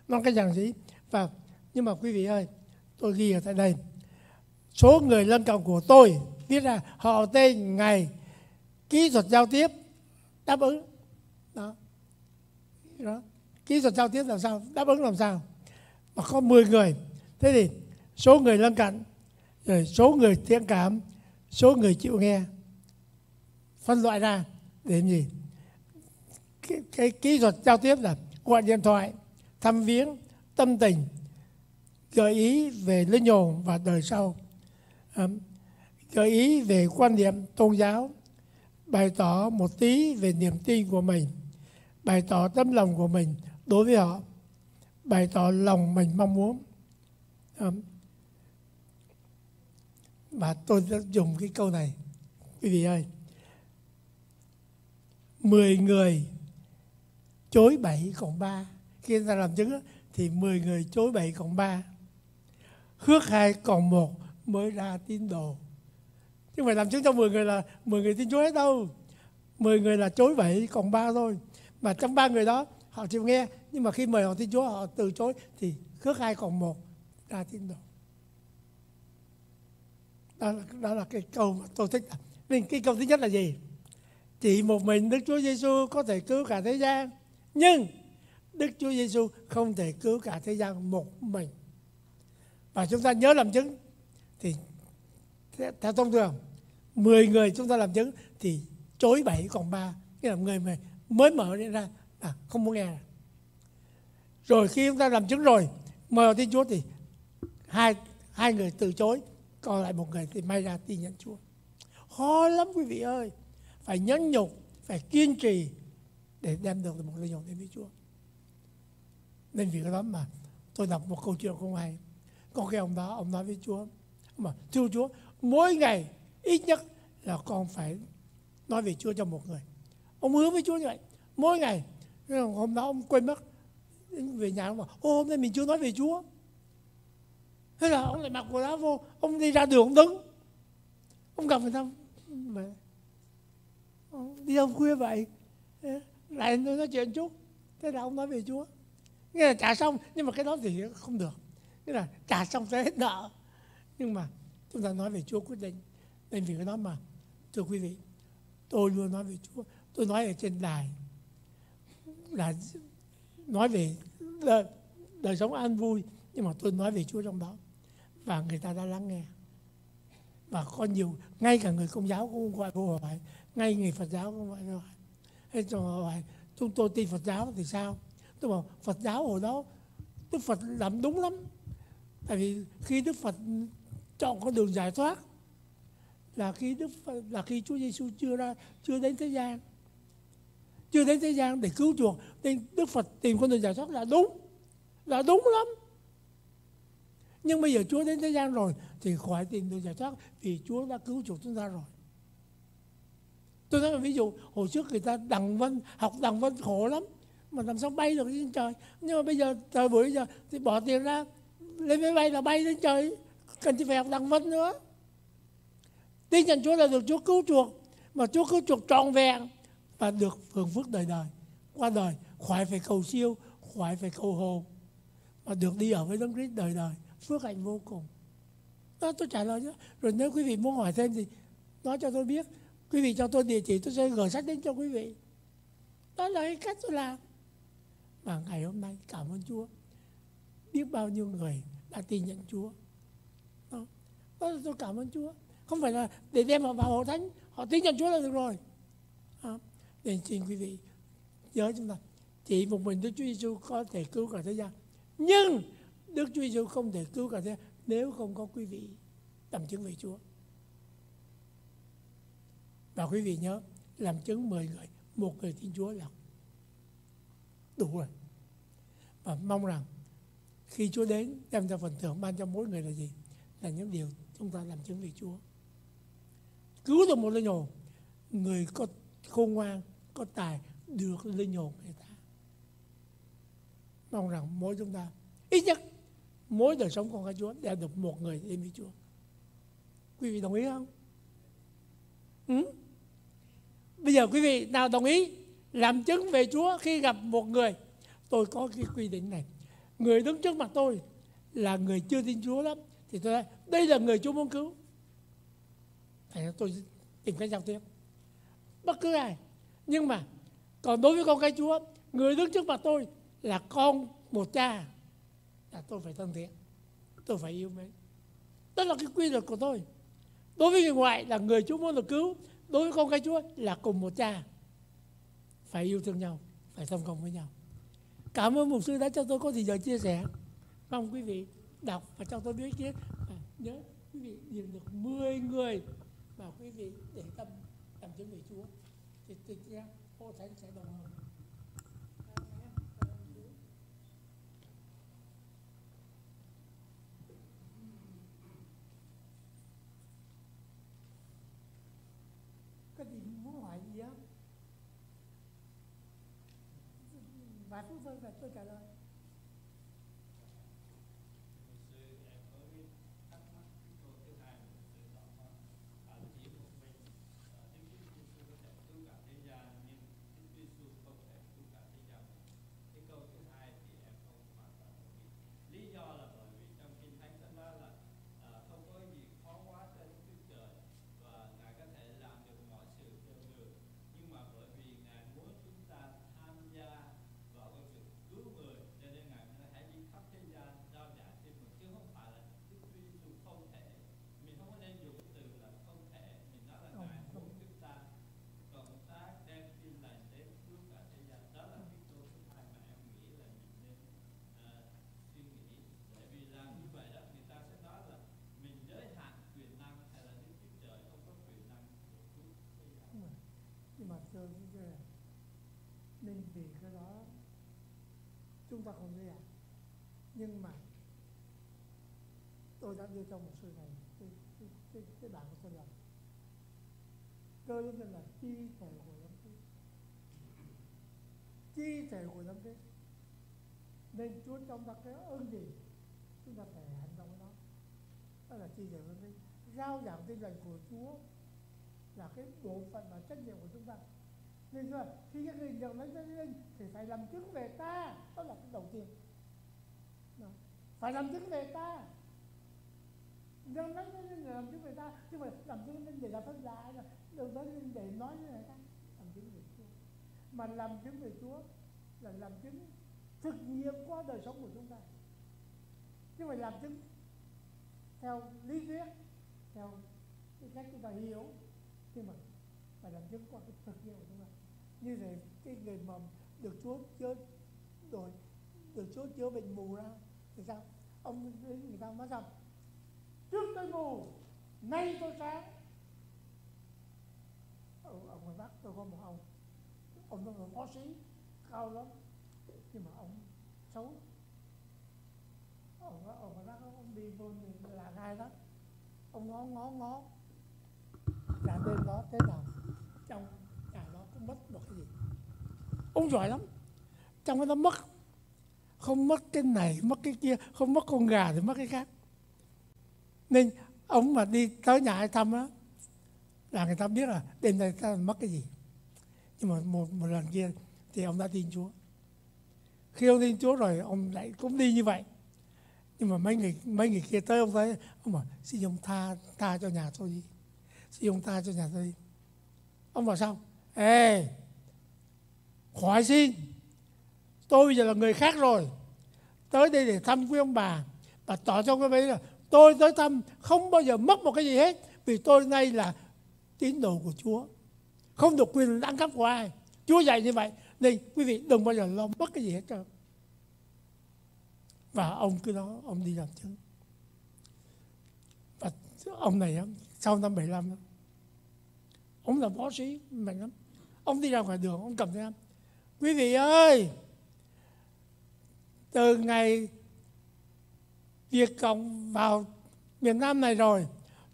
Nói cách dạng dĩ. Và, nhưng mà quý vị ơi, tôi ghi ở tại đây. Số người lân cận của tôi, viết ra, họ tên ngày kỹ thuật giao tiếp đáp ứng. Đó. Đó. Kỹ thuật giao tiếp làm sao? Đáp ứng làm sao? Mà có 10 người. Thế thì số người lân cận rồi số người thiện cảm số người chịu nghe phân loại ra để gì? Cái, cái kỹ thuật giao tiếp là gọi điện thoại thăm viếng tâm tình gợi ý về linh hồn và đời sau. Gợi ý về quan điểm tôn giáo bày tỏ một tí về niềm tin của mình, bày tỏ tấm lòng của mình đối với họ, bày tỏ lòng mình mong muốn. Và tôi đã dùng cái câu này, quý vị ơi. Mười người chối bảy cộng ba. Khi người ta làm chứng thì mười người chối bảy cộng ba. Hước hai còn một mới ra tín đồ chứ phải làm chứng cho 10 người là 10 người tin Chúa hết đâu. 10 người là chối vậy còn ba thôi. Mà trong ba người đó họ chịu nghe nhưng mà khi mời họ tin Chúa họ từ chối thì khước hai còn một ra tín đồ đó là, đó là cái câu mà tôi thích. Nên cái câu thứ nhất là gì? Chỉ một mình Đức Chúa Giêsu có thể cứu cả thế gian nhưng Đức Chúa Giêsu không thể cứu cả thế gian một mình. Và chúng ta nhớ làm chứng thì theo thông thường 10 người chúng ta làm chứng thì chối bảy còn ba cái là người mà mới mở ra à, không muốn nghe rồi. Khi chúng ta làm chứng rồi mời tin Chúa thì hai hai người từ chối còn lại một người thì may ra tin nhận Chúa. Khó lắm quý vị ơi. Phải nhẫn nhục phải kiên trì để đem được một linh hồn đến với Chúa. Nên vì cái đó mà tôi đọc một câu chuyện không hay. Có cái ông đó ông nói với Chúa mà thưa Chúa mỗi ngày, ít nhất là con phải nói về Chúa cho một người. Ông hứa với Chúa như vậy. Mỗi ngày hôm đó ông quên mất về nhà ông bảo, ô, hôm nay mình chưa nói về Chúa. Thế là ông lại mặc quần áo vô, ông đi ra đường, ông đứng. Ông gặp người ta, mà đi đâu khuya vậy lại nói chuyện chút. Thế là ông nói về Chúa. Nghĩa là trả xong, nhưng mà cái đó thì không được. Nghĩa là trả xong sẽ hết nợ. Nhưng mà chúng ta nói về Chúa quyết định nên vì cái đó mà. Thưa quý vị tôi luôn nói về Chúa. Tôi nói ở trên đài là nói về đời, đời sống an vui nhưng mà tôi nói về Chúa trong đó. Và người ta đã lắng nghe. Và có nhiều ngay cả người công giáo cũng gọi vô hỏi ngay người Phật giáo cũng gọi hỏi hay cho hỏi chúng tôi tin Phật giáo thì sao? Tôi bảo Phật giáo hồi đó Đức Phật làm đúng lắm. Tại vì khi Đức Phật chọn con đường giải thoát. Là khi Đức Phật, là khi Chúa Giêsu chưa ra chưa đến thế gian. Chưa đến thế gian để cứu chuộc nên Đức Phật tìm con đường giải thoát là đúng là đúng lắm. Nhưng bây giờ Chúa đến thế gian rồi thì khỏi tìm đường giải thoát vì Chúa đã cứu chuộc chúng ta rồi. Tôi nói ví dụ hồi trước người ta đằng vân học đằng vân khổ lắm mà làm sao bay được lên trời? Nhưng mà bây giờ thời buổi giờ thì bỏ tiền ra lên máy bay là bay lên trời cần gì phải học đặng vân nữa. Tin nhận Chúa là được Chúa cứu chuộc, mà Chúa cứu chuộc trọn vẹn và được hưởng phước đời đời. Qua đời, khỏi phải cầu siêu, khỏi phải cầu hồ, mà được đi ở với Đấng Christ đời đời. Phước hạnh vô cùng. Đó, tôi trả lời nhé. Rồi nếu quý vị muốn hỏi thêm thì nói cho tôi biết. Quý vị cho tôi địa chỉ, tôi sẽ gửi sách đến cho quý vị. Đó là cái cách tôi làm. Và ngày hôm nay cảm ơn Chúa. Biết bao nhiêu người đã tin nhận Chúa tôi, tôi cảm ơn Chúa. Không phải là để đem họ vào hội thánh họ tin nhận Chúa là được rồi. À, nên xin quý vị nhớ chúng ta chỉ một mình Đức Chúa Giêsu có thể cứu cả thế gian. Nhưng Đức Chúa Giêsu không thể cứu cả thế gian nếu không có quý vị làm chứng về Chúa. Và quý vị nhớ làm chứng 10 người một người tin Chúa là đủ rồi. Và mong rằng khi Chúa đến đem ra phần thưởng ban cho mỗi người là gì? Là những điều chúng ta làm chứng về Chúa. Cứu được một linh hồn, người có khôn ngoan, có tài được linh hồn người ta. Mong rằng mỗi chúng ta, ít nhất mỗi đời sống con cái Chúa đem được một người đến với Chúa. Quý vị đồng ý không? Ừ? bây giờ quý vị nào đồng ý làm chứng về Chúa khi gặp một người? Tôi có cái quy định này. Người đứng trước mặt tôi là người chưa tin Chúa lắm, thì tôi nói đây là người Chúa muốn cứu. Thành tôi tìm cách giao tiếp. Bất cứ ai. Nhưng mà, còn đối với con cái Chúa, người đứng trước mặt tôi là con một cha. Là tôi phải thân thiện. Tôi phải yêu mến. Đó là cái quy luật của tôi. Đối với người ngoại là người Chúa muốn được cứu. Đối với con cái Chúa là cùng một cha. Phải yêu thương nhau, phải thông công với nhau. Cảm ơn mục sư đã cho tôi có thời giờ chia sẻ. Mong quý vị đọc và cho tôi biết chứ nhớ, quý vị tìm được 10 người mà quý vị để tâm làm chứng về Chúa. Thì tự nhiên hội thánh sẽ đồng hành. Mặt mà thưa quý nên vì cái đó chúng ta không dễ nhưng mà tôi đã đưa cho một sư này cái, cái, cái, cái bản của tôi là cơ lên là chi thể của lâm thế chi thể của lâm thế nên Chúa trong ta cái ơn gì chúng ta phải hành động với nó. Đó là chi thể của lâm thế giao giảng tin lành của Chúa là cái bộ phận và trách nhiệm của chúng ta. Nên chưa khi các người nhận lấy thánh linh thì phải làm chứng về ta, đó là cái đầu tiên. Đó. phải làm chứng về ta. Nhận lấy thánh linh để làm chứng về ta chứ mà làm chứng linh để làm phân giải đừng lấy linh để nói với người ta làm chứng về Chúa. Mà làm chứng về Chúa là làm chứng thực nghiệm qua đời sống của chúng ta. Chứ phải làm chứng theo lý thuyết, theo cái cách chúng ta hiểu nhưng mà phải làm chứng qua cái thực nghiệm của chúng ta như thế cái người mầm được Chúa chữa đổi được Chúa chữa bệnh mù ra thì sao? Ông người ta nói rằng trước tôi mù nay tôi sáng ở, ở ngoài Bắc tôi có một ông. Ông đó là võ sĩ cao lắm. Nhưng mà ông xấu. Ông ở ngoài Bắc ông đi vô là gai đó. Ông ngó ngó ngó là đêm đó thế nào? Trong nhà đó có mất được cái gì? Ông giỏi lắm. Trong cái đó mất. Không mất cái này mất cái kia. Không mất con gà thì mất cái khác. Nên ông mà đi tới nhà ai thăm á là người ta biết là đêm nay ta mất cái gì. Nhưng mà một, một lần kia thì ông đã tin Chúa. Khi ông tin Chúa rồi ông lại cũng đi như vậy. Nhưng mà mấy người mấy người kia tới ông thấy ông bảo xin ông tha tha cho nhà tôi đi xin ông ta cho nhà tôi đi. Ông bảo sao? Ê, khỏi xin. Tôi bây giờ là người khác rồi. Tới đây để thăm quý ông bà. Và tỏ cho cái vị là tôi tới thăm không bao giờ mất một cái gì hết, vì tôi nay là tín đồ của Chúa. Không được quyền ăn cắp của ai. Chúa dạy như vậy. Nên quý vị đừng bao giờ lo mất cái gì hết trơn. Và ông cứ đó, ông đi làm chứng. Và ông này sau năm 75 ông là võ sĩ mạnh lắm. Ông đi ra ngoài đường, ông cầm theo. Quý vị ơi, từ ngày Việt Cộng vào miền Nam này rồi,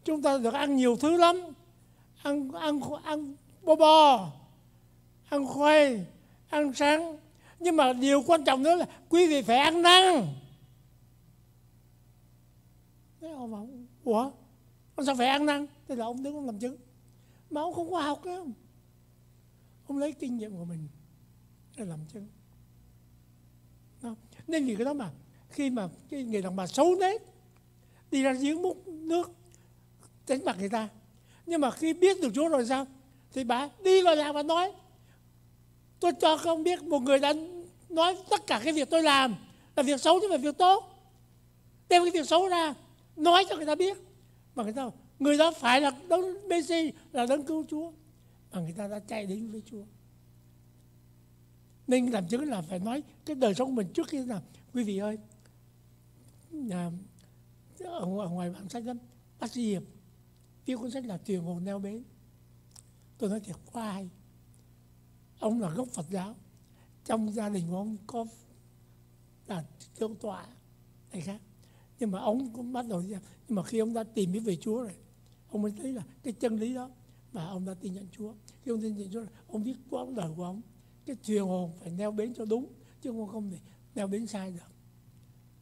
chúng ta được ăn nhiều thứ lắm. Ăn ăn ăn bò bò, ăn khoai, ăn sáng. Nhưng mà điều quan trọng nữa là quý vị phải ăn năn thế ông bảo, ủa? Ông sao phải ăn năn thế là ông đứng ông làm chứng mà ông không có học đó ông lấy kinh nghiệm của mình để làm chứng. Đó. nên vì cái đó mà, khi mà cái người đàn bà xấu nết đi ra giếng múc nước tránh mặt người ta. Nhưng mà khi biết được Chúa rồi sao? Thì bà đi vào làm và nói, tôi cho không biết một người đã nói tất cả cái việc tôi làm là việc xấu chứ phải việc tốt. Đem cái việc xấu ra, nói cho người ta biết. Mà người ta người đó phải là đấng Messi là đấng cứu Chúa. Mà người ta đã chạy đến với Chúa. Nên làm chứng là phải nói cái đời sống của mình trước khi nào. Quý vị ơi nhà, ở, ngoài, ở ngoài bản sách lắm. Bác sĩ Hiệp viết cuốn sách là tiền hồn neo bến tôi nói thiệt có ai ông là gốc Phật giáo. Trong gia đình của ông có là tiêu tọa này khác. Nhưng mà ông cũng bắt đầu nhưng mà khi ông đã tìm biết về Chúa rồi ông mới thấy là cái chân lý đó mà ông đã tin nhận Chúa. Khi ông tin nhận Chúa, ông biết quãng đời của ông, cái truyền hồn phải neo bến cho đúng, chứ không không thể neo bến sai được.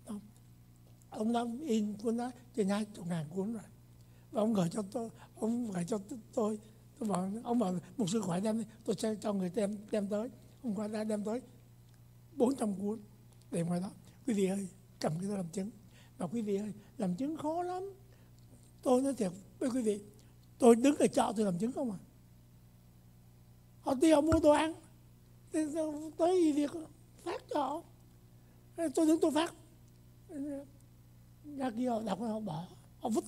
Đó. ông đã in cuốn đó trên hai chục ngàn cuốn rồi. Và ông gửi cho tôi, ông gửi cho tôi tôi bảo, ông bảo một sư khỏe đem tôi sẽ cho người đem đem tới. Ông qua đã đem tới 400 cuốn để ngoài đó. Quý vị ơi, cầm cái đó làm chứng. Và quý vị ơi, làm chứng khó lắm. Tôi nói thiệt với quý vị, tôi đứng ở chợ tôi làm chứng không à? Họ đi họ mua đồ ăn tới việc phát cho họ. Tôi đứng tôi phát. Ra kia họ đọc, họ bỏ, họ vứt.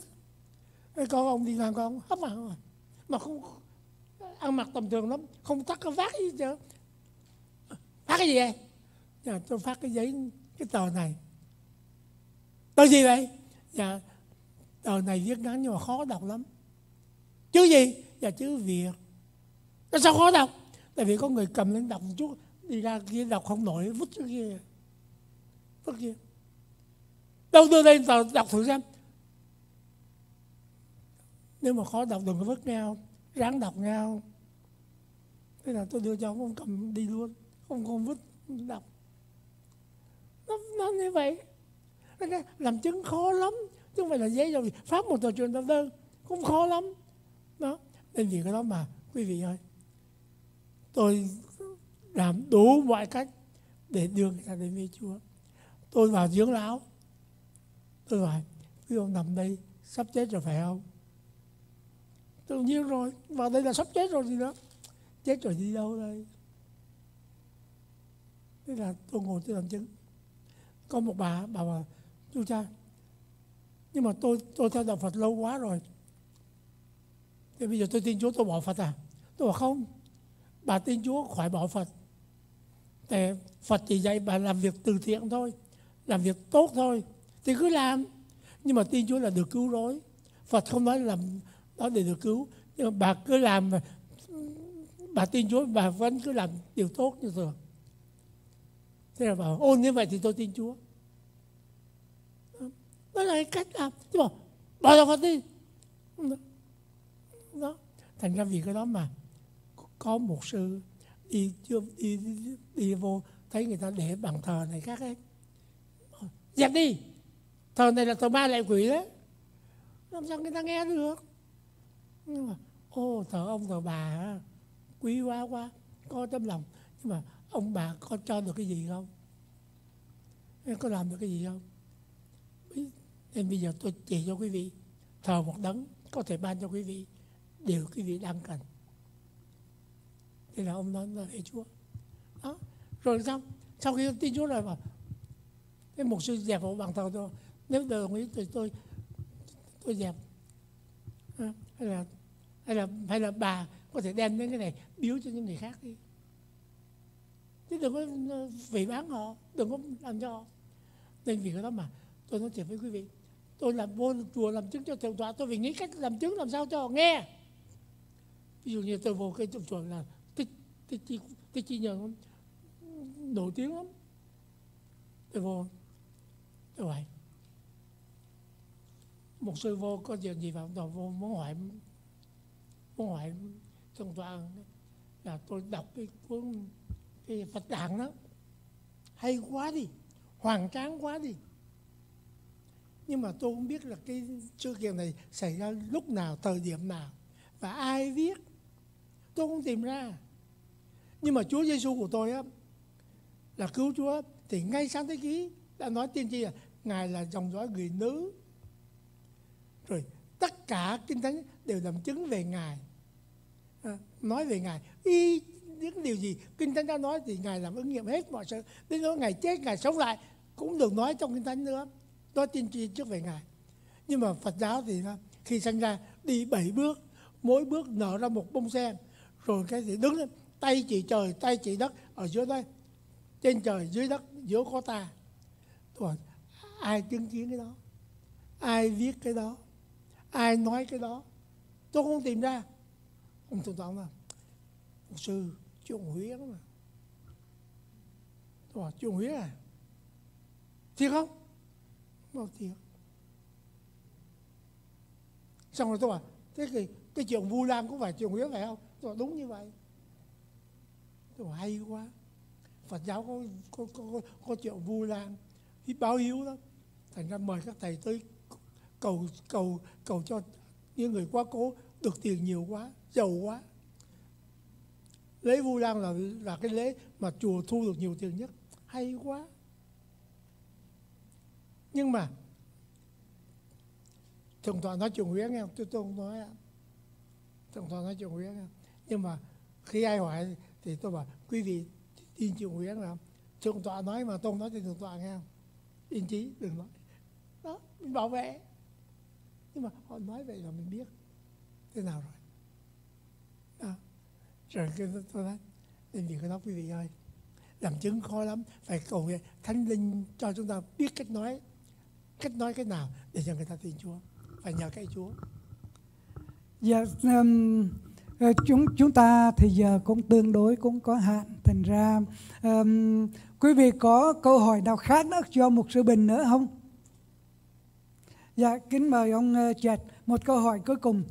Cái con ông đi làm con hấp mà mà không ăn mặc tầm thường lắm, không tắt cái vác gì chứ phát cái gì vậy? Dạ tôi phát cái giấy, cái tờ này. Tờ gì vậy? Dạ đời này viết ngắn nhưng mà khó đọc lắm. Chữ gì? Dạ chữ việt nó sao khó đọc? Tại vì có người cầm lên đọc một chút đi ra kia đọc không nổi vứt trước kia. Vứt kia. Đâu đưa lên tờ đọc thử xem. Nếu mà khó đọc đừng có vứt nhau ráng đọc nhau thế là tôi đưa cho ông, ông cầm đi luôn. Không không vứt đọc. Nó, nó như vậy. Làm chứng khó lắm chứ không phải là giấy đâu phát một tờ truyền đơn đơn cũng khó lắm. Đó. Nên vì cái đó mà, quý vị ơi, tôi làm đủ mọi cách để đưa người ta đến với Chúa. Tôi vào dưỡng lão. Tôi hỏi quý ông nằm đây, sắp chết rồi phải không? Tự nhiên rồi vào đây là sắp chết rồi gì đó. Chết rồi đi đâu đây? Thế là tôi ngồi tôi làm chứng. Có một bà bà mà chú cha nhưng mà tôi tôi theo đạo Phật lâu quá rồi. Thì bây giờ tôi tin Chúa, tôi bỏ Phật à? Tôi bảo không. Bà tin Chúa khỏi bỏ Phật. Để Phật chỉ dạy bà làm việc từ thiện thôi, làm việc tốt thôi, thì cứ làm. Nhưng mà tin Chúa là được cứu rối Phật không nói làm đó để được cứu. Nhưng mà bà cứ làm mà bà tin Chúa, bà vẫn cứ làm điều tốt như thường. Thế là bảo ôn như vậy thì tôi tin Chúa đó là cái cách làm. Chứ mà bỏ ra con đi. Đó. Thành ra vì cái đó mà có một sư đi chưa đi, đi, đi vô thấy người ta để bằng thờ này khác ấy dẹp đi. Thờ này là thờ ma lại quỷ đấy. Làm sao người ta nghe được? Nhưng mà ô thờ ông thờ bà quý quá quá. Có tấm lòng. Nhưng mà ông bà có cho được cái gì không? Có làm được cái gì không? Nên bây giờ tôi chỉ cho quý vị thờ một đấng có thể ban cho quý vị điều quý vị đang cần. Thế là ông nói là lễ Chúa. Đó. Rồi sao? sau khi tin Chúa rồi mà cái một sư dẹp vào bằng thờ tôi nếu đồng ý thì tôi tôi dẹp. Hay là hay là hay là bà có thể đem đến cái này biếu cho những người khác đi. Chứ đừng có ờ, phỉ bán họ đừng có làm cho họ. Nên vì cái đó mà tôi nói chuyện với quý vị tôi làm vô chùa làm chứng cho thượng tọa, tôi phải nghĩ cách làm chứng làm sao cho họ nghe. Ví dụ như tôi vô cái chùa là tích tích chi tích chi nhờ nổi tiếng lắm. Tôi vô, tôi hỏi, một sư vô có chuyện gì vào tôi vô muốn hỏi muốn hỏi thượng tọa là tôi đọc cái cuốn, cái Phật đàn đó. Hay quá đi hoàng tráng quá đi nhưng mà tôi không biết là cái sự kiện này xảy ra lúc nào thời điểm nào. Và ai viết? Tôi không tìm ra. Nhưng mà Chúa Giêsu của tôi á là cứu Chúa thì ngay sáng thế ký đã nói tiên tri là ngài là dòng dõi người nữ. Rồi tất cả kinh thánh đều làm chứng về ngài. À, nói về ngài. Y những điều gì kinh thánh đã nói thì ngài làm ứng nghiệm hết mọi sự. Đến đó ngài chết ngài sống lại cũng được nói trong kinh thánh nữa nói tiên tri trước về ngài. Nhưng mà phật giáo thì khi sinh ra, đi bảy bước, mỗi bước nở ra một bông sen, rồi cái gì đứng lên, tay chỉ trời, tay chỉ đất, ở dưới đây. Trên trời, dưới đất, giữa có ta rồi ai chứng kiến cái đó? Ai viết cái đó? Ai nói cái đó? Tôi không tìm ra. Ông thượng tọa là sư sư ông huyết mà. Tôi bảo, chuyện huyết à? Thiệt không? Bao tiền xong rồi tôi bảo thế thì cái chuyện vu lan cũng phải chuyện huyết phải không? Tôi bảo đúng như vậy. Tôi bảo hay quá. Phật giáo có có có, có, có chuyện vu lan. Báo hiếu lắm. Thành ra mời các thầy tới cầu cầu cầu cho những người quá cố được tiền nhiều quá giàu quá. Lễ vu lan là là cái lễ mà chùa thu được nhiều tiền nhất. Hay quá nhưng mà, thượng tọa nói chuyện huyết nghe tôi tôi không nói thượng tọa nói chuyện huyết nghe nhưng mà khi ai hỏi thì tôi bảo, quý vị tin chuyện huyết là thượng tọa nói mà tôi không nói thì thượng tọa nghe. Không yên chí, đừng nói. Đó, mình bảo vệ. Nhưng mà họ nói vậy là mình biết thế nào rồi. Đó. rồi cái tôi nói, nên vì cái đó quý vị ơi, làm chứng khó lắm, phải cầu nguyện thánh linh cho chúng ta biết cách nói cách nói cái nào để cho người ta tin Chúa? Phải nhờ cái Chúa. Dạ um, chúng chúng ta thì giờ cũng tương đối cũng có hạn thành ra um, quý vị có câu hỏi nào khác nữa cho một sư bình nữa không? Dạ kính mời ông uh, một câu hỏi cuối cùng.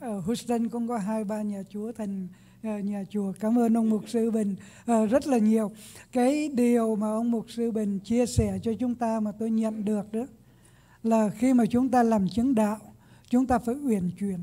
Ở Houston cũng có hai, ba nhà chúa thành ờ, nhà chùa cảm ơn ông mục sư Bình ờ, rất là nhiều. Cái điều mà ông mục sư Bình chia sẻ cho chúng ta mà tôi nhận được đó là khi mà chúng ta làm chứng đạo, chúng ta phải uyển chuyển.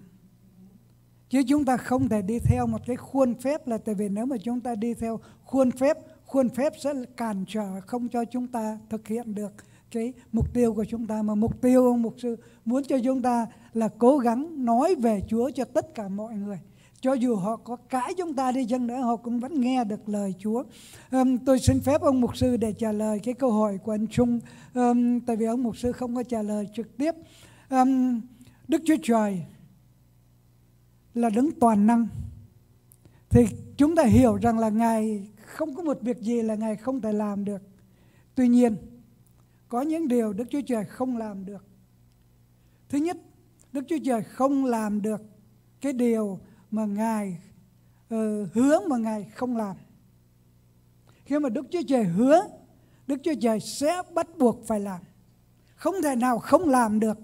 Chứ chúng ta không thể đi theo một cái khuôn phép là tại vì nếu mà chúng ta đi theo khuôn phép khuôn phép sẽ cản trở, không cho chúng ta thực hiện được cái mục tiêu của chúng ta. Mà mục tiêu ông mục sư muốn cho chúng ta là cố gắng nói về Chúa cho tất cả mọi người cho dù họ có cãi chúng ta đi chăng nữa họ cũng vẫn nghe được lời Chúa. Um, tôi xin phép ông mục sư để trả lời cái câu hỏi của anh Trung, um, tại vì ông mục sư không có trả lời trực tiếp. Um, Đức Chúa Trời là đứng toàn năng, thì chúng ta hiểu rằng là ngài không có một việc gì là ngài không thể làm được. Tuy nhiên có những điều Đức Chúa Trời không làm được. Thứ nhất, Đức Chúa Trời không làm được cái điều mà Ngài ờ, uh, hứa mà Ngài không làm. Khi mà Đức Chúa Trời hứa, Đức Chúa Trời sẽ bắt buộc phải làm. Không thể nào không làm được.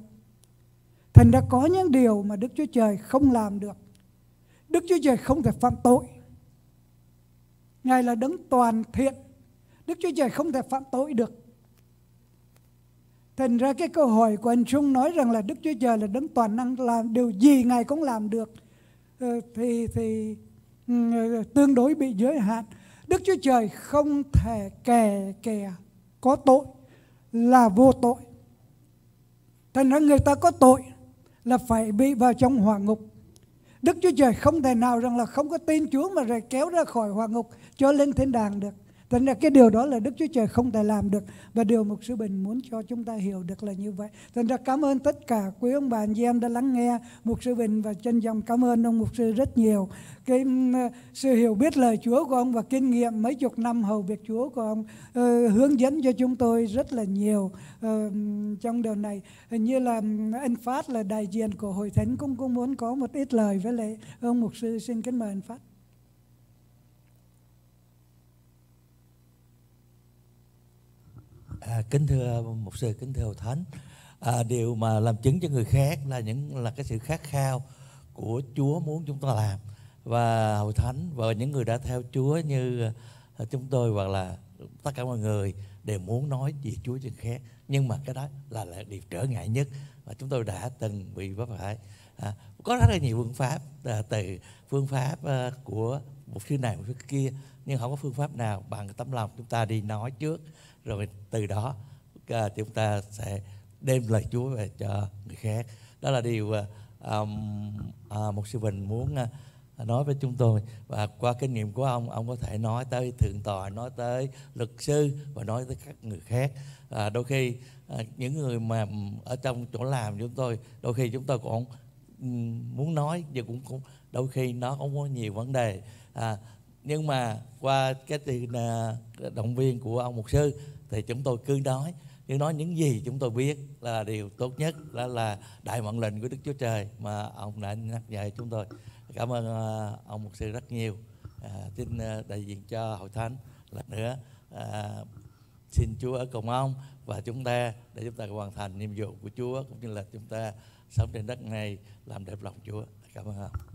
Thành ra có những điều mà Đức Chúa Trời không làm được. Đức Chúa Trời không thể phạm tội. Ngài là đấng toàn thiện. Đức Chúa Trời không thể phạm tội được. Thành ra cái câu hỏi của anh Trung nói rằng là Đức Chúa Trời là đấng toàn năng làm điều gì Ngài cũng làm được ờ, thì thì ừ, tương đối bị giới hạn. Đức Chúa Trời không thể kẻ kẻ có tội, là vô tội. Thành ra người ta có tội là phải bị vào trong hỏa ngục. Đức Chúa Trời không thể nào rằng là không có tin Chúa mà rồi kéo ra khỏi hỏa ngục cho lên thiên đàng được. Thành ra cái điều đó là Đức Chúa Trời không thể làm được và điều Mục sư Bình muốn cho chúng ta hiểu được là như vậy. Thành ra cảm ơn tất cả quý ông bà anh chị em đã lắng nghe Mục sư Bình và chân dòng cảm ơn ông Mục sư rất nhiều. Cái sự hiểu biết lời Chúa của ông và kinh nghiệm mấy chục năm hầu việc Chúa của ông uh, hướng dẫn cho chúng tôi rất là nhiều uh, trong điều này. Hình như là anh Phát là đại diện của Hội Thánh cũng cũng muốn có một ít lời với lại ông Mục sư xin kính mời anh Phát. À, kính thưa mục sư, kính thưa hội thánh, à, điều mà làm chứng cho người khác là những là cái sự khát khao của Chúa muốn chúng ta làm. Và hội thánh và những người đã theo Chúa như à, chúng tôi hoặc là tất cả mọi người đều muốn nói về Chúa cho khác. Nhưng mà cái đó là, là điều trở ngại nhất và chúng tôi đã từng bị vấp phải. À, có rất là nhiều phương pháp à, từ phương pháp à, của một thứ này một thứ kia nhưng không có phương pháp nào bằng tấm lòng chúng ta đi nói trước rồi từ đó à, chúng ta sẽ đem lời Chúa về cho người khác. Đó là điều um, uh, một sư bình muốn uh, nói với chúng tôi. Và qua kinh nghiệm của ông ông có thể nói tới thượng tọa nói tới luật sư và nói tới các người khác. À, đôi khi à, những người mà ở trong chỗ làm chúng tôi đôi khi chúng tôi cũng muốn nói nhưng cũng, cũng đôi khi nó cũng có nhiều vấn đề. À, nhưng mà qua cái tiền động viên của ông mục sư thì chúng tôi cứ nói cứ nói những gì chúng tôi biết là điều tốt nhất đó là đại mệnh lệnh của Đức Chúa Trời mà ông đã nhắc dạy chúng tôi. Cảm ơn à, ông mục sư rất nhiều. À, xin à, đại diện cho hội thánh. Lần nữa à, xin Chúa ở cùng ông và chúng ta để chúng ta hoàn thành nhiệm vụ của Chúa cũng như là chúng ta sống trên đất này làm đẹp lòng Chúa. Cảm ơn ông.